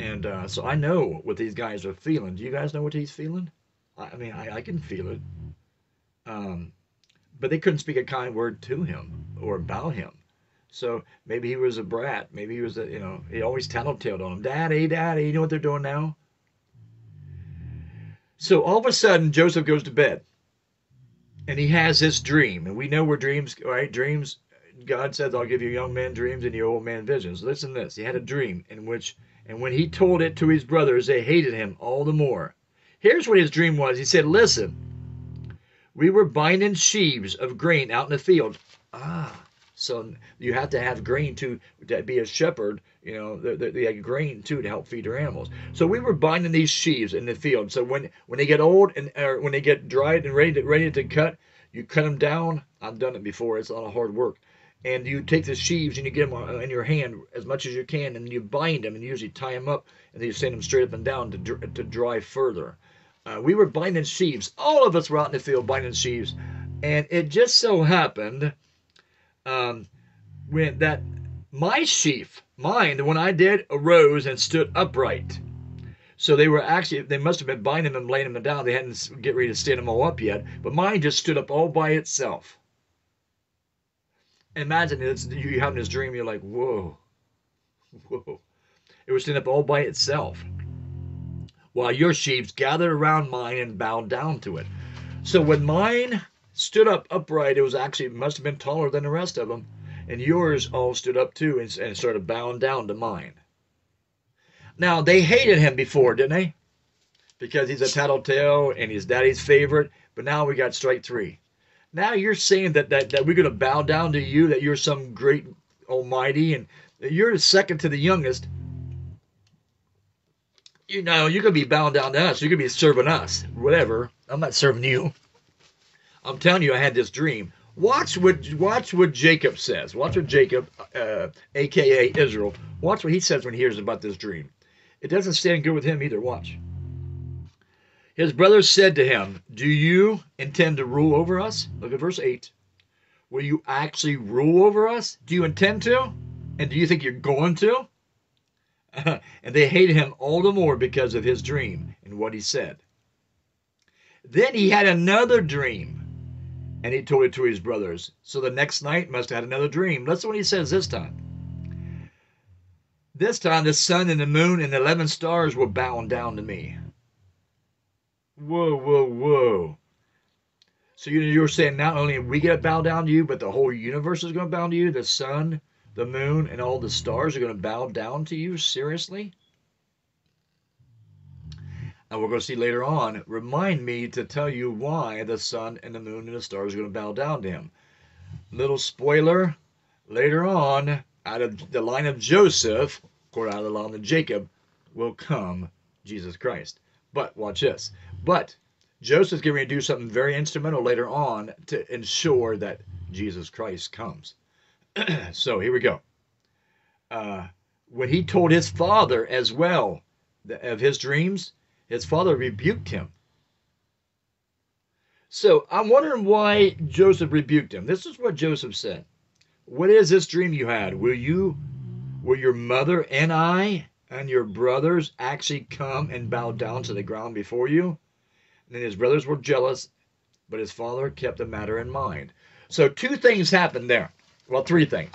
And uh, so I know what these guys are feeling. Do you guys know what he's feeling? I, I mean, I, I can feel it. Um, but they couldn't speak a kind word to him or about him. So maybe he was a brat. Maybe he was a, you know, he always tattletaled on him. Daddy, daddy, you know what they're doing now? So all of a sudden, Joseph goes to bed and he has this dream. And we know where dreams, right? Dreams, God says, I'll give you young man dreams and your old man visions. Listen to this. He had a dream in which, and when he told it to his brothers, they hated him all the more. Here's what his dream was. He said, Listen, we were binding sheaves of grain out in the field. Ah, so you have to have grain to, to be a shepherd. You know, they, they had grain too to help feed their animals. So we were binding these sheaves in the field. So when when they get old and or when they get dried and ready to, ready to cut, you cut them down. I've done it before. It's a lot of hard work. And you take the sheaves and you get them in your hand as much as you can, and you bind them and usually tie them up, and then you send them straight up and down to to dry further. Uh, we were binding sheaves. All of us were out in the field binding sheaves, and it just so happened um, when that my sheaf, mine, the one I did, arose and stood upright. So they were actually, they must have been binding them, laying them down. They hadn't get ready to stand them all up yet, but mine just stood up all by itself. Imagine this, you having this dream, you're like, whoa, whoa. It was standing up all by itself while your sheaves gathered around mine and bowed down to it. So when mine stood up upright, it was actually must have been taller than the rest of them, and yours all stood up too and, and started bowing down to mine. Now they hated him before, didn't they? Because he's a tattletale and he's daddy's favorite. But now we got strike three. Now you're saying that that, that we're gonna bow down to you, that you're some great almighty, and you're the second to the youngest you know, you could be bowing down to us. You could be serving us. Whatever. I'm not serving you. I'm telling you, I had this dream. Watch what watch what Jacob says. Watch what Jacob, uh, aka Israel, watch what he says when he hears about this dream. It doesn't stand good with him either. Watch. His brothers said to him, Do you intend to rule over us? Look at verse 8. Will you actually rule over us? Do you intend to? And do you think you're going to? and they hated him all the more because of his dream and what he said. Then he had another dream, and he told it to his brothers. So the next night must have had another dream. Listen what he says this time. This time the sun and the moon and the eleven stars were bowing down to me. Whoa, whoa, whoa. So you're saying not only we get to bow down to you, but the whole universe is going to bow to you? The sun, the moon and all the stars are going to bow down to you? Seriously? And we're going to see later on, remind me to tell you why the sun and the moon and the stars are going to bow down to him. Little spoiler, later on, out of the line of Joseph, or out of the line of Jacob, will come Jesus Christ. But watch this. But Joseph's ready to do something very instrumental later on to ensure that Jesus Christ comes. so here we go. Uh, when he told his father as well of his dreams, his father rebuked him. So I'm wondering why Joseph rebuked him. This is what Joseph said. What is this dream you had? Will you, will your mother and I and your brothers actually come and bow down to the ground before you? And then his brothers were jealous, but his father kept the matter in mind. So two things happened there. Well, three things.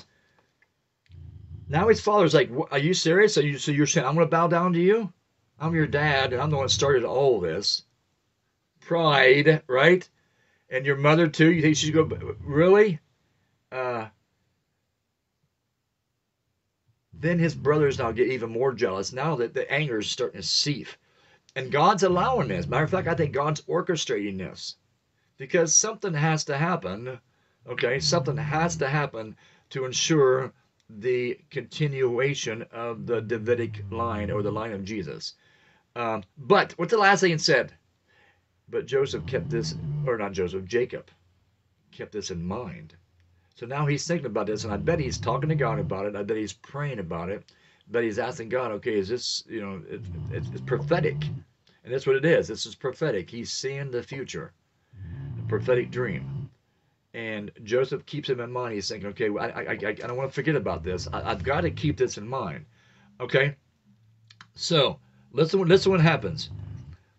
Now his father's like, "Are you serious? Are you so you're saying I'm going to bow down to you? I'm your dad, and I'm the one that started all this. Pride, right? And your mother too. You think she's going really? Uh, then his brothers now get even more jealous. Now that the anger is starting to seep, and God's allowing this. Matter of fact, I think God's orchestrating this because something has to happen Okay, something has to happen to ensure the continuation of the Davidic line or the line of Jesus. Um, but what's the last thing it said? But Joseph kept this, or not Joseph, Jacob kept this in mind. So now he's thinking about this, and I bet he's talking to God about it. I bet he's praying about it. But he's asking God, okay, is this, you know, it, it, it's prophetic. And that's what it is. This is prophetic. He's seeing the future, a prophetic dream. And Joseph keeps him in mind. He's thinking, okay, I, I, I, I don't want to forget about this. I, I've got to keep this in mind. Okay? So, listen, listen what happens.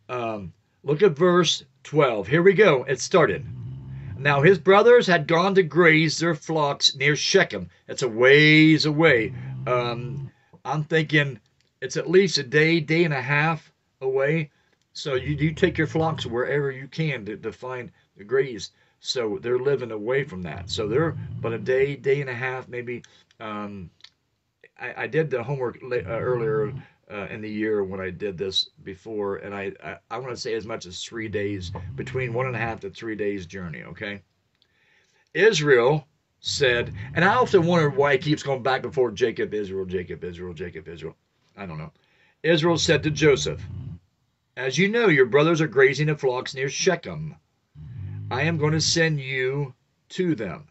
Um, look at verse 12. Here we go. It started. Now his brothers had gone to graze their flocks near Shechem. It's a ways away. Um, I'm thinking it's at least a day, day and a half away. So you, you take your flocks wherever you can to, to find the graze. So they're living away from that. So they're but a day, day and a half, maybe. Um, I, I did the homework uh, earlier uh, in the year when I did this before, and I, I, I want to say as much as three days, between one and a half to three days journey, okay? Israel said, and I often wonder why he keeps going back and forth Jacob, Israel, Jacob, Israel, Jacob, Israel. I don't know. Israel said to Joseph, As you know, your brothers are grazing the flocks near Shechem. I am going to send you to them.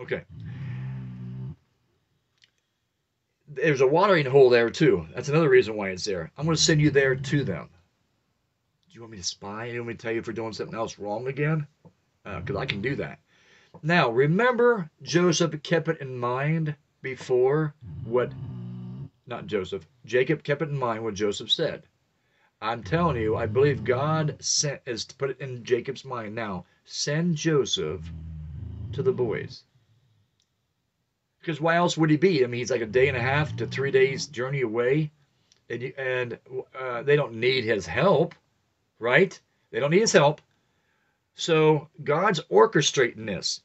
Okay there's a watering hole there too. That's another reason why it's there. I'm going to send you there to them. Do you want me to spy? You want me to tell you if we're doing something else wrong again? Because uh, I can do that. Now, remember, Joseph kept it in mind before what, not Joseph, Jacob kept it in mind what Joseph said. I'm telling you, I believe God sent, is to put it in Jacob's mind now. Send Joseph to the boys. Because why else would he be? I mean, he's like a day and a half to three days journey away, and and uh, they don't need his help, right? They don't need his help. So God's orchestrating this.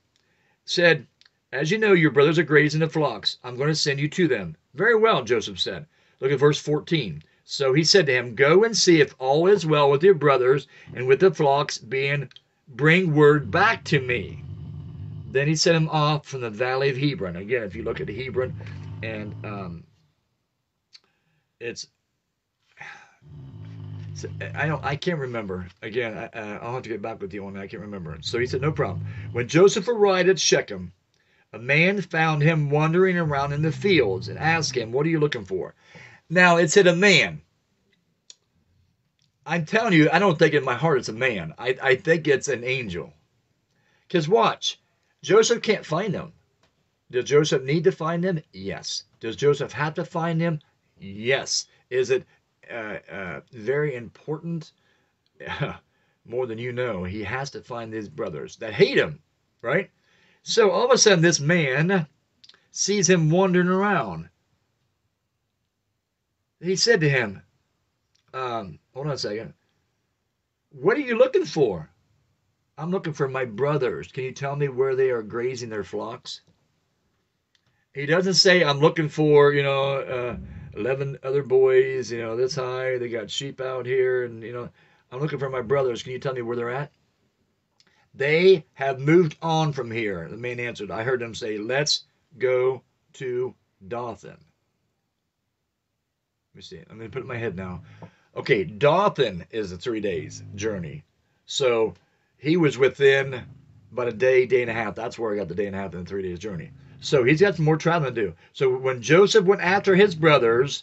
Said, as you know, your brothers are grazing the flocks. I'm going to send you to them. Very well, Joseph said. Look at verse 14. So he said to him, Go and see if all is well with your brothers and with the flocks, being bring word back to me. Then he sent him off from the valley of Hebron. Again, if you look at Hebron, and um, it's I don't I can't remember. Again, I, will have to get back with you on that. I can't remember. So he said, no problem. When Joseph arrived at Shechem, a man found him wandering around in the fields and asked him, "What are you looking for?" Now it's said a man. I'm telling you, I don't think in my heart it's a man. I, I think it's an angel. Because watch, Joseph can't find them. Does Joseph need to find them? Yes. Does Joseph have to find them? Yes. Is it uh, uh, very important? More than you know. He has to find his brothers that hate him, right? So all of a sudden, this man sees him wandering around. He said to him, um, Hold on a second. What are you looking for? I'm looking for my brothers. Can you tell me where they are grazing their flocks? He doesn't say, I'm looking for, you know, uh, 11 other boys, you know, this high. They got sheep out here. And, you know, I'm looking for my brothers. Can you tell me where they're at? They have moved on from here. The man answered, I heard them say, Let's go to Dothan. Let me see. I'm going to put it in my head now. Okay, Dothan is a three days journey. So he was within about a day, day and a half. That's where I got the day and a half in the three days journey. So he's got some more traveling to do. So when Joseph went after his brothers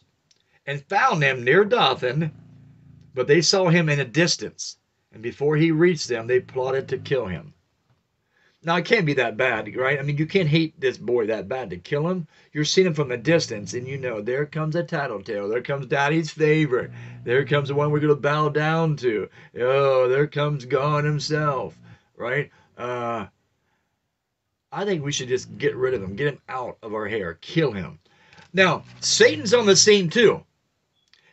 and found them near Dothan, but they saw him in a distance, and before he reached them, they plotted to kill him. Now it can't be that bad, right? I mean, you can't hate this boy that bad to kill him. You're seeing him from a distance, and you know there comes a tattletale. There comes Daddy's favorite. There comes the one we're gonna bow down to. Oh, there comes God Himself, right? Uh, I think we should just get rid of him, get him out of our hair, kill him. Now, Satan's on the scene too,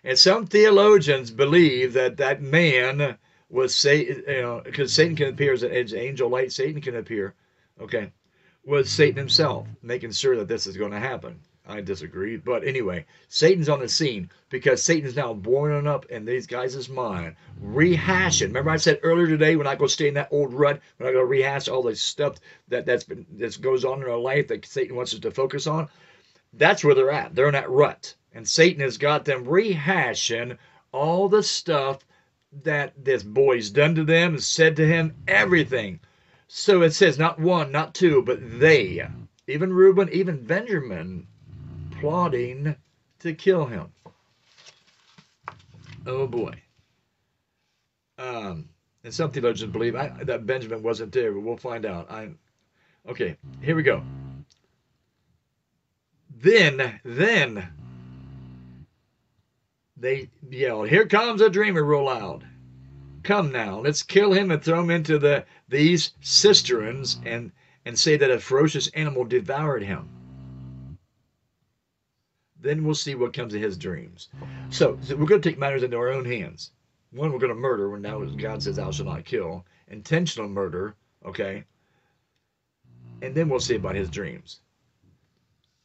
and some theologians believe that that man was Satan, you know, because Satan can appear as an angel light, Satan can appear, okay, was Satan himself, making sure that this is going to happen. I disagree. But anyway, Satan's on the scene because Satan's now boiling up in these guys' mind, rehashing. Remember I said earlier today when I go stay in that old rut, when I go rehash all this stuff that that's been that goes on in our life that Satan wants us to focus on. That's where they're at. They're in that rut. And Satan has got them rehashing all the stuff that this boy's done to them, and said to him, everything. So it says not one, not two, but they, even Reuben, even Benjamin, plotting to kill him. Oh boy. Um, and some theologians believe I, that Benjamin wasn't there, but we'll find out. I, okay, here we go. Then, then they yelled, "Here comes a dreamer!" Real loud. Come now, let's kill him and throw him into the these cisterns and and say that a ferocious animal devoured him. Then we'll see what comes of his dreams. So, so we're going to take matters into our own hands. One, we're going to murder when now God says, "Thou shalt not kill." Intentional murder, okay. And then we'll see about his dreams.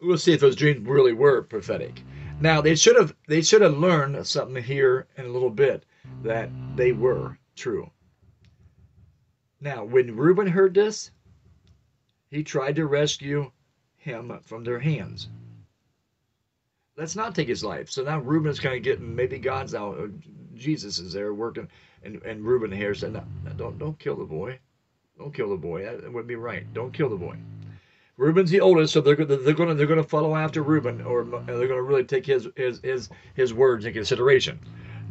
We'll see if those dreams really were prophetic. Now they should have they should have learned something here in a little bit that they were true. Now, when Reuben heard this, he tried to rescue him from their hands. Let's not take his life. So now Reuben's kind of getting maybe God's out. Uh, Jesus is there working, and and Reuben here said, no, "Don't don't kill the boy, don't kill the boy. That would be right. Don't kill the boy." Reuben's the oldest, so they're they're going to they're going to follow after Reuben, or they're going to really take his his his his words in consideration.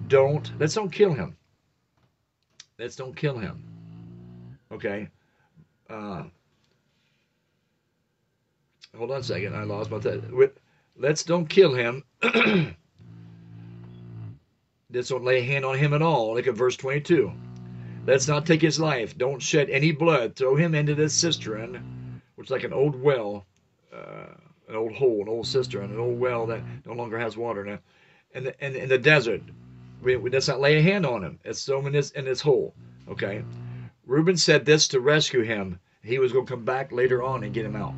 Don't let's don't kill him. Let's don't kill him. Okay. Uh, hold on a second. I lost my that. Let's don't kill him. let's don't lay a hand on him at all. Look at verse 22. Let's not take his life. Don't shed any blood. Throw him into this cistern which like an old well, uh, an old hole, an old cistern, an old well that no longer has water now. And in, in, in the desert, we, we let's not lay a hand on him. It's him in this in this hole. Okay. Reuben said this to rescue him. He was going to come back later on and get him out.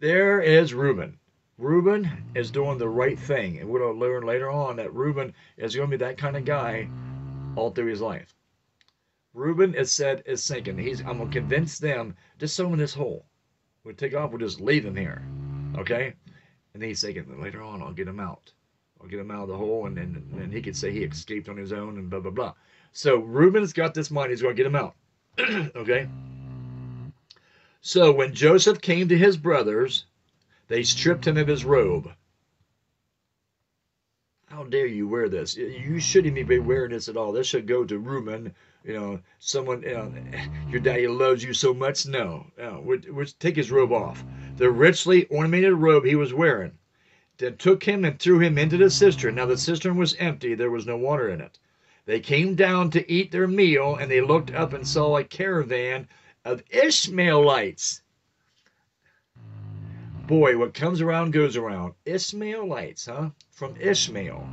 There is Reuben. Reuben is doing the right thing, and we'll learn later on that Reuben is going to be that kind of guy all through his life. Reuben is said is sinking. He's I'm gonna convince them just throw him in this hole. We'll take off. We'll just leave him here. Okay. And then he's thinking later on I'll get him out. I'll get him out of the hole, and then and he could say he escaped on his own and blah blah blah. So Reuben's got this mind. He's to get him out. okay. So when Joseph came to his brothers, they stripped him of his robe. How dare you wear this? You shouldn't even be wearing this at all. This should go to Reuben you know, someone, you know, your daddy loves you so much. No, no, would, would take his robe off. The richly ornamented robe he was wearing. Then took him and threw him into the cistern. Now the cistern was empty, there was no water in it. They came down to eat their meal, and they looked up and saw a caravan of Ishmaelites. Boy, what comes around goes around. Ishmaelites, huh? From Ishmael.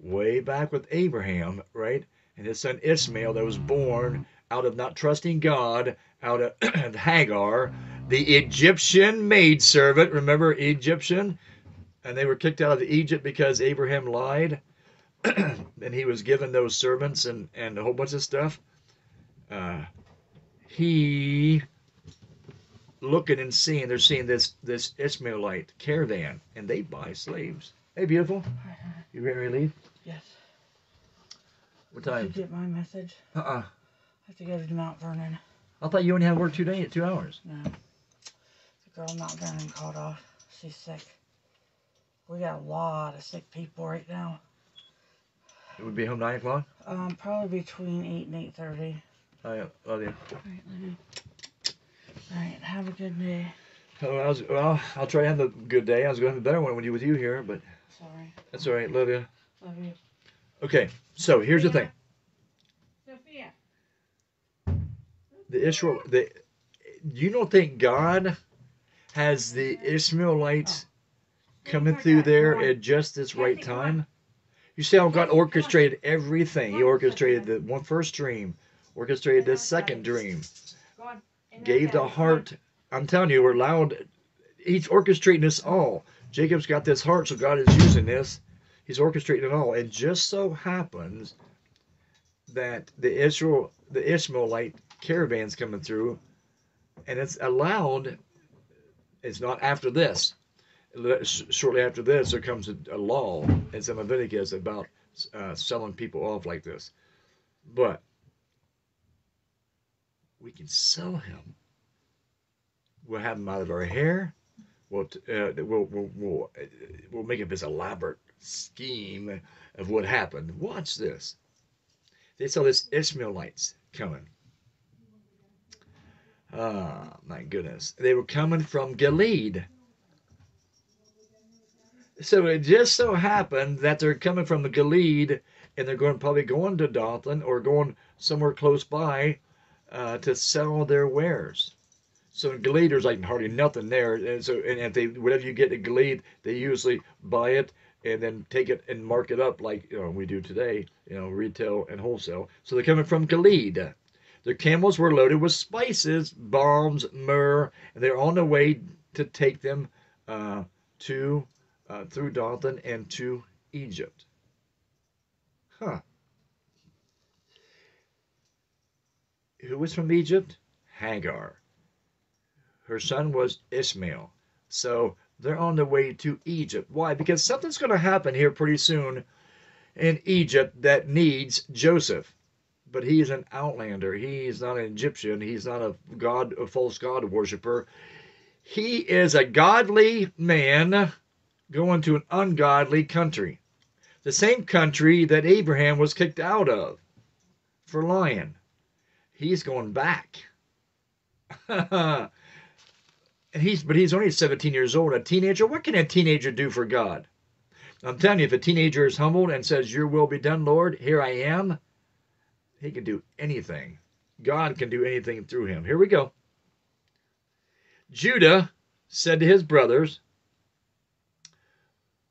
Way back with Abraham, right? And his son Ishmael that was born out of not trusting God, out of Hagar, the Egyptian maidservant. Remember Egyptian? And they were kicked out of Egypt because Abraham lied. and he was given those servants and, and a whole bunch of stuff. Uh, he looking and seeing, they're seeing this this Ishmaelite caravan, and they buy slaves. Hey, beautiful. You ready to leave? Yes. What time? Did you get my message? Uh uh I have to go to Mount Vernon. I thought you only had work two days, two hours. No. The girl in Mount Vernon called off. She's sick. We got a lot of sick people right now. It would be home nine o'clock. Um, probably between eight and eight thirty. I love you. All right, love you. All right, have a good day. Oh, I was, well, I'll try to have a good day. I was going to have a better one when you with you here, but Sorry. that's all right. Love you. Love you. Okay, so here's the thing. Sophia. The Israel, the you don't think God has the Ishmaelites coming through there at just this right time? You see how God orchestrated everything. He orchestrated the one first dream, orchestrated the second dream, gave the heart. I'm telling you, we're allowed. He's orchestrating this all. Jacob's got this heart, so God is using this. He's orchestrating it all. It just so happens that the Israel, the Ishmaelite caravans coming through, and it's allowed. It's not after this. Shortly after this, there comes a, a law in some Leviticus about uh, selling people off like this. But we can sell him. We'll have him out of our hair. We'll, uh, we'll, we'll, we'll, we'll make up this elaborate scheme of what happened. Watch this. they saw this Ishmaelites coming. Ah, my goodness. They were coming from Gilead. So it just so happened that they're coming from Gilead and they're going probably going to Dothan or going somewhere close by uh, to sell their wares. So in Gilead, there's like hardly nothing there, and so and if they whatever you get in Gilead, they usually buy it and then take it and mark it up like you know, we do today, you know, retail and wholesale. So they're coming from Gilead. Their camels were loaded with spices, balms, myrrh, and they're on the way to take them uh, to uh, through Dothan and to Egypt. Huh. Who was from Egypt? Hagar. Her son was Ishmael. So they're on their way to Egypt. Why? Because something's going to happen here pretty soon in Egypt that needs Joseph. But he's an outlander. He's not an Egyptian. He's not a god, a false god worshiper. He is a godly man going to an ungodly country. The same country that Abraham was kicked out of for lying. He's going back. he's but he's only 17 years old, a teenager. What can a teenager do for God? I'm telling you, if a teenager is humbled and says, Your will be done, Lord, here I am, he can do anything. God can do anything through him. Here we go. Judah said to his brothers,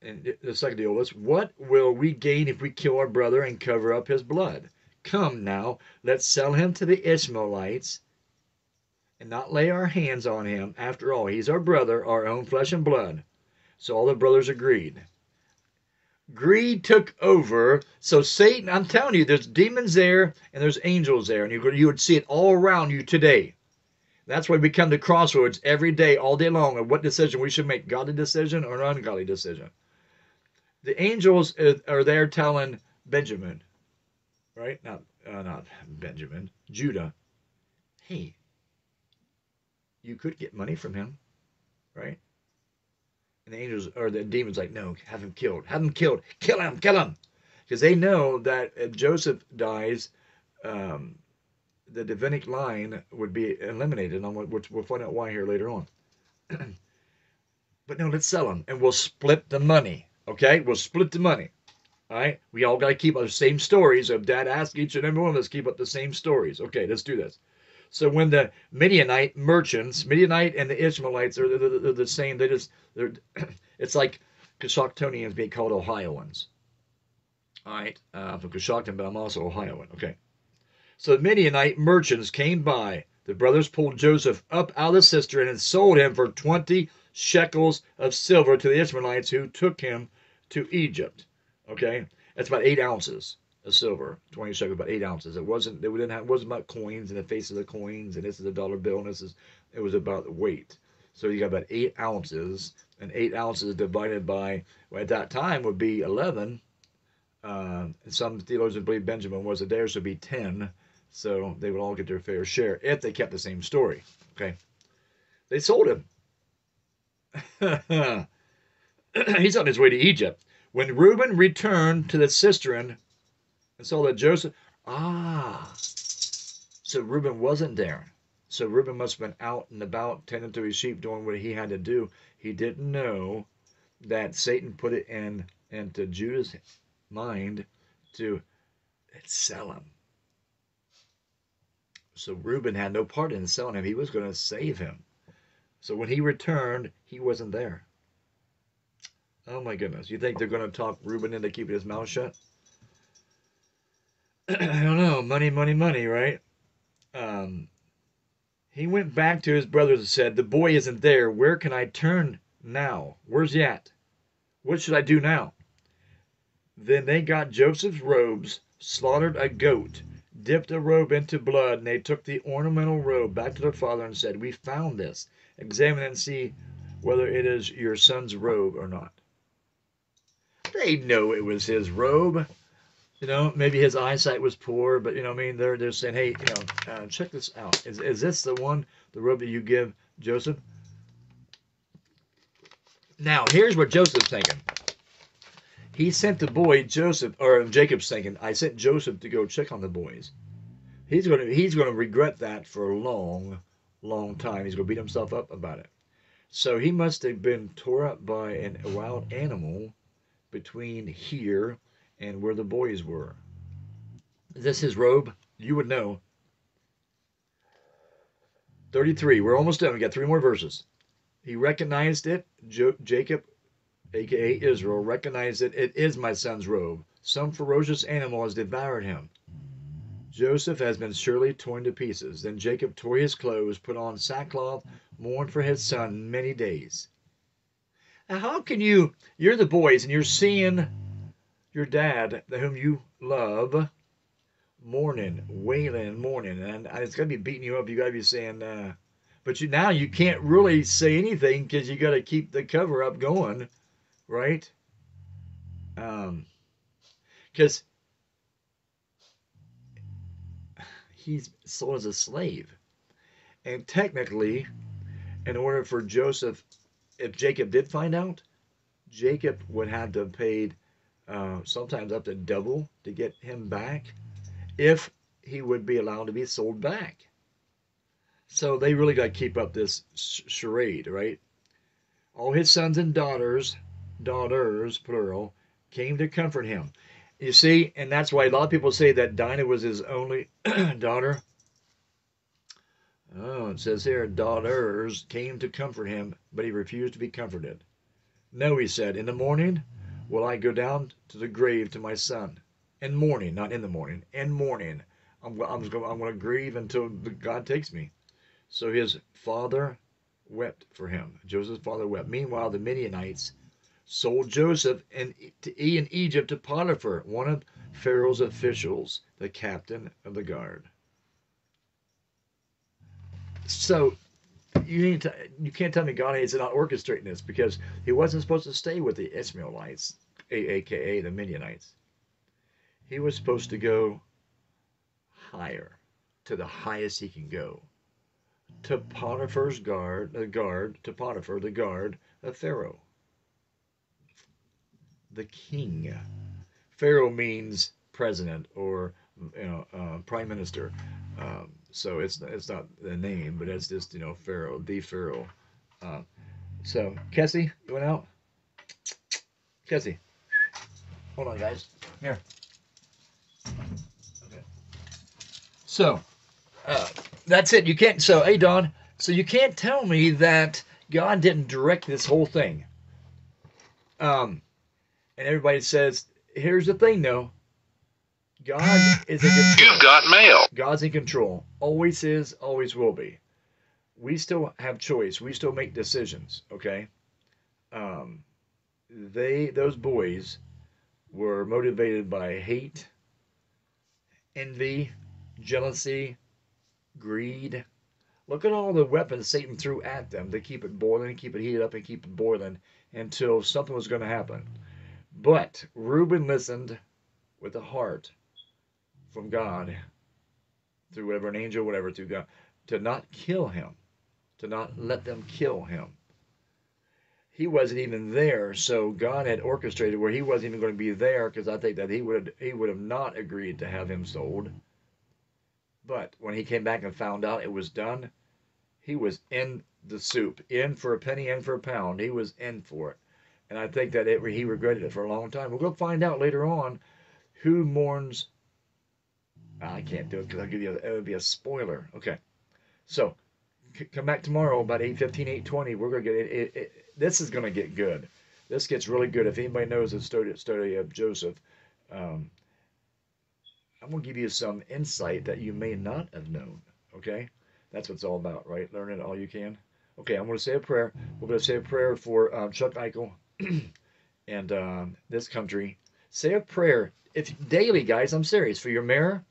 and the second the oldest, What will we gain if we kill our brother and cover up his blood? Come now, let's sell him to the Ishmaelites and not lay our hands on him. After all, he's our brother, our own flesh and blood. So all the brothers agreed. Greed took over. So Satan, I'm telling you, there's demons there and there's angels there, and you, you would see it all around you today. That's why we come to crossroads every day, all day long, of what decision we should make godly decision or an ungodly decision the angels are there telling Benjamin, right? Not uh, not Benjamin, Judah. Hey, you could get money from him, right? And the angels or the demons like, no, have him killed, have him killed, kill him, kill him, because they know that if Joseph dies, um, the Davidic line would be eliminated. And which we'll find out why here later on. but no, let's sell him, and we'll split the money. Okay, we'll split the money. All right, we all got to keep up the same stories. Of Dad asked each and every one of us keep up the same stories. Okay, let's do this. So when the Midianite merchants, Midianite and the Ishmaelites are they're the same. They just they're it's like Coshoctonians being called Ohioans. All right, uh, I'm from Coshocton, but I'm also Ohioan. Okay, so the Midianite merchants came by. The brothers pulled Joseph up out of the cistern and sold him for twenty shekels of silver to the Ishmaelites who took him to Egypt. Okay, that's about eight ounces of silver. Twenty shekels, about eight ounces. It wasn't. It didn't have. It wasn't about coins and the face of the coins. And this is a dollar bill. And this is. It was about the weight. So you got about eight ounces, and eight ounces divided by well, at that time would be eleven. Uh, some theologians believe Benjamin was a there, so be ten. So they would all get their fair share if they kept the same story. Okay, they sold him He's on his way to Egypt. When Reuben returned to the cistern and so that Joseph, ah, so Reuben wasn't there. So Reuben must have been out and about tending to his sheep, doing what he had to do. He didn't know that Satan put it in into Judah's mind to sell him. So Reuben had no part in selling him. He was going to save him. So when he returned, he wasn't there. Oh my goodness. You think they're going to talk Reuben into keeping his mouth shut? I don't know. Money, money, money, right? Um, he went back to his brothers and said, The boy isn't there. Where can I turn now? Where's he at? What should I do now? Then they got Joseph's robes, slaughtered a goat, dipped a robe into blood, and they took the ornamental robe back to their father and said, We found this. Examine and see whether it is your son's robe or not. They know it was his robe. You know, maybe his eyesight was poor, but you know, I mean, they're they're saying, hey, you know, uh, check this out. Is is this the one, the robe that you give Joseph? Now, here's what Joseph's thinking. he sent the boy Joseph, or Jacob's thinking, I sent Joseph to go check on the boys. He's gonna he's gonna regret that for a long, long time. He's gonna beat himself up about it. So he must have been tore up by an, a wild animal between here and where the boys were. Is this his robe? You would know. 33. We're almost done. We got three more verses. He recognized it. Jo- Jacob, aka Israel, recognized it. It is my son's robe. Some ferocious animal has devoured him. Joseph has been surely torn to pieces. Then Jacob tore his clothes, put on sackcloth, mourned for his son many days. Now, how can you, you're the boys, and you're seeing your dad, whom you love, mourning, wailing, mourning, and it's gonna be beating you up. You gotta be saying, uh, but you now you can't really say anything because you gotta keep the cover up going, right? Um, because he's sold as a slave, and technically, in order for Joseph, if Jacob did find out, Jacob would have to have paid uh, sometimes up to double to get him back if he would be allowed to be sold back. So they really got to keep up this charade, right? All his sons and daughters, daughters, plural, came to comfort him. You see, and that's why a lot of people say that Dinah was his only daughter. Oh, it says here, daughters came to comfort him, but he refused to be comforted. No, he said, in the morning will I go down to the grave to my son and mourning, not in the morning, and mourning. I'm, I'm, going, I'm going to grieve until God takes me. So his father wept for him. Joseph's father wept. Meanwhile, the Midianites sold Joseph in, to, in Egypt to Potiphar, one of Pharaoh's officials, the captain of the guard. So you need to you can't tell me God is not orchestrating this because he wasn't supposed to stay with the Ishmaelites, aka the Midianites. He was supposed to go higher, to the highest he can go, to Potiphar's guard, the guard, to Potiphar, the guard of Pharaoh, the king. Pharaoh means president or you know uh, prime minister, um, so it's it's not the name, but it's just you know Pharaoh, the Pharaoh. Uh, so Kessie, you went out. Kessie, hold on, guys. Here. Okay. So, uh, that's it. You can't. So, hey, Don. So you can't tell me that God didn't direct this whole thing. Um, and everybody says, here's the thing, though. God is in control. You've got mail. God's in control. Always is, always will be. We still have choice. We still make decisions. Okay. Um, they, those boys, were motivated by hate envy, jealousy, greed. Look at all the weapons Satan threw at them to keep it boiling, keep it heated up, and keep it boiling until something was going to happen. But Reuben listened with a heart from God, through whatever an angel, whatever, to God, to not kill him, to not let them kill him. He wasn't even there, so God had orchestrated where he wasn't even going to be there because I think that he would have, he would have not agreed to have him sold. But when he came back and found out it was done, he was in the soup, in for a penny, in for a pound. He was in for it, and I think that it, he regretted it for a long time. We'll to find out later on who mourns. I can't do it because I'll give you a, it would be a spoiler. Okay, so come back tomorrow about 8.15, 8.20. We're to get it, it, it this is to get good. This gets really good. If anybody knows the story, story of Joseph, um, I'm to give you some insight that you may not have known. Okay? That's what it's all about, right? Learn it all you can. Okay, I'm to say a prayer. We're to say a prayer for um, Chuck Eichel and um, this country. Say a prayer. If daily, guys, I'm serious. For your mayor,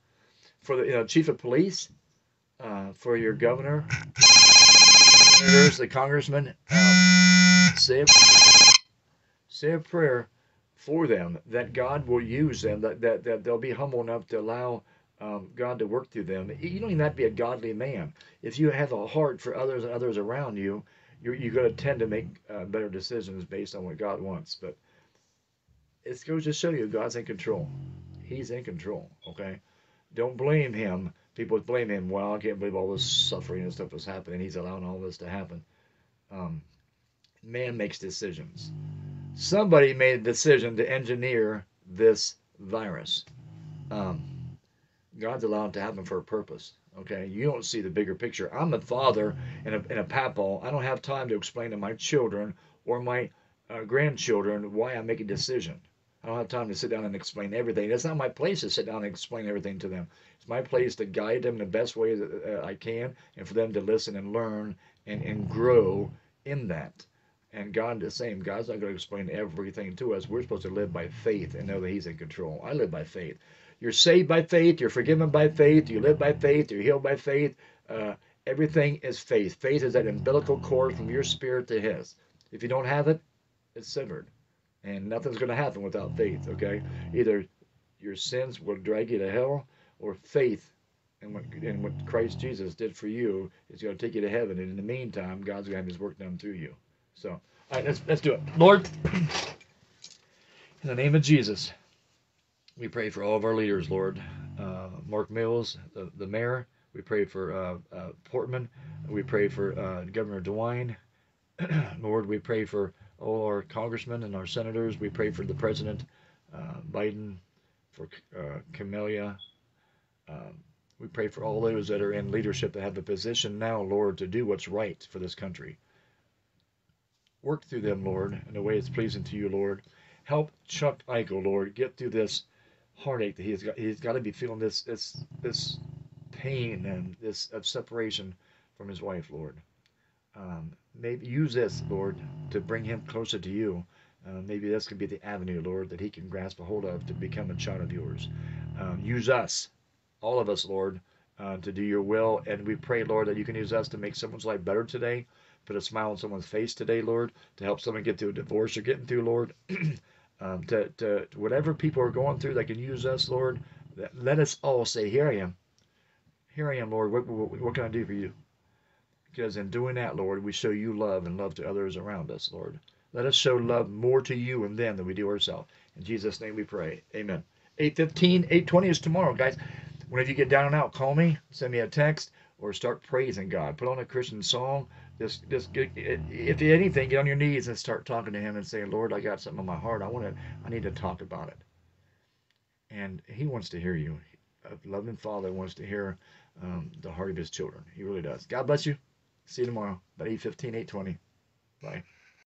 for the you know, chief of police, uh, for your governor, senators, the congressman. Um, say, a, say a prayer for them that God will use them, that, that, that they'll be humble enough to allow um, God to work through them. You don't even have to be a godly man. If you have a heart for others and others around you, you're, you're going to tend to make uh, better decisions based on what God wants. But it goes to show you God's in control. He's in control. Okay, don't blame him. People blame him. Well, I can't believe all this suffering and stuff is happening. He's allowing all this to happen. Um, man makes decisions. Somebody made a decision to engineer this virus. Um, God's allowed it to happen for a purpose. Okay, you don't see the bigger picture. I'm a father and a, and a papaw. I don't have time to explain to my children or my uh, grandchildren why I make a decision. I don't have time to sit down and explain everything. It's not my place to sit down and explain everything to them. It's my place to guide them the best way that uh, I can and for them to listen and learn and, and grow in that. And God the same. God's not going to explain everything to us. We're supposed to live by faith and know that He's in control. I live by faith. You're saved by faith. You're forgiven by faith. You live by faith. You're healed by faith. Uh, everything is faith. Faith is that umbilical cord from your spirit to His. If you don't have it, it's severed. And nothing's going to happen without faith, okay? Either your sins will drag you to hell, or faith and what, and what Christ Jesus did for you is going to take you to heaven. And in the meantime, God's going to have His work done through you. So, all right, let's, let's do it. Lord, in the name of Jesus, we pray for all of our leaders, Lord. Uh, Mark Mills, the, the mayor. We pray for uh, uh, Portman. We pray for uh, Governor DeWine. Lord, we pray for all our congressmen and our senators. We pray for the president, uh, Biden, for uh, Camellia. Um, we pray for all those that are in leadership that have the position now, Lord, to do what's right for this country. Work through them, Lord, in a way that's pleasing to you, Lord. Help Chuck Eichel, Lord, get through this heartache that he's got. He's got to be feeling this this this pain and this of separation from his wife, Lord. Um, maybe use this, Lord, to bring him closer to you. Uh, maybe this could be the avenue, Lord, that he can grasp a hold of to become a child of yours. Um, use us, all of us, Lord, uh, to do your will. And we pray, Lord, that you can use us to make someone's life better today, put a smile on someone's face today, Lord, to help someone get through a divorce or getting through, Lord. um, to, to, to whatever people are going through that can use us, Lord, let us all say, Here I am. Here I am, Lord. What, what, what can I do for you? Because in doing that, Lord, we show you love and love to others around us, Lord. Let us show love more to you and them than we do ourselves. In Jesus' name we pray. Amen. 815, 820 is tomorrow, guys. Whenever you get down and out, call me, send me a text, or start praising God. Put on a Christian song. Just, just get, if anything, get on your knees and start talking to Him and say, Lord, I got something on my heart. I want to, I need to talk about it. And He wants to hear you. A loving Father wants to hear um, the heart of His children. He really does. God bless you. See you tomorrow about 8.15, 8.20. Bye.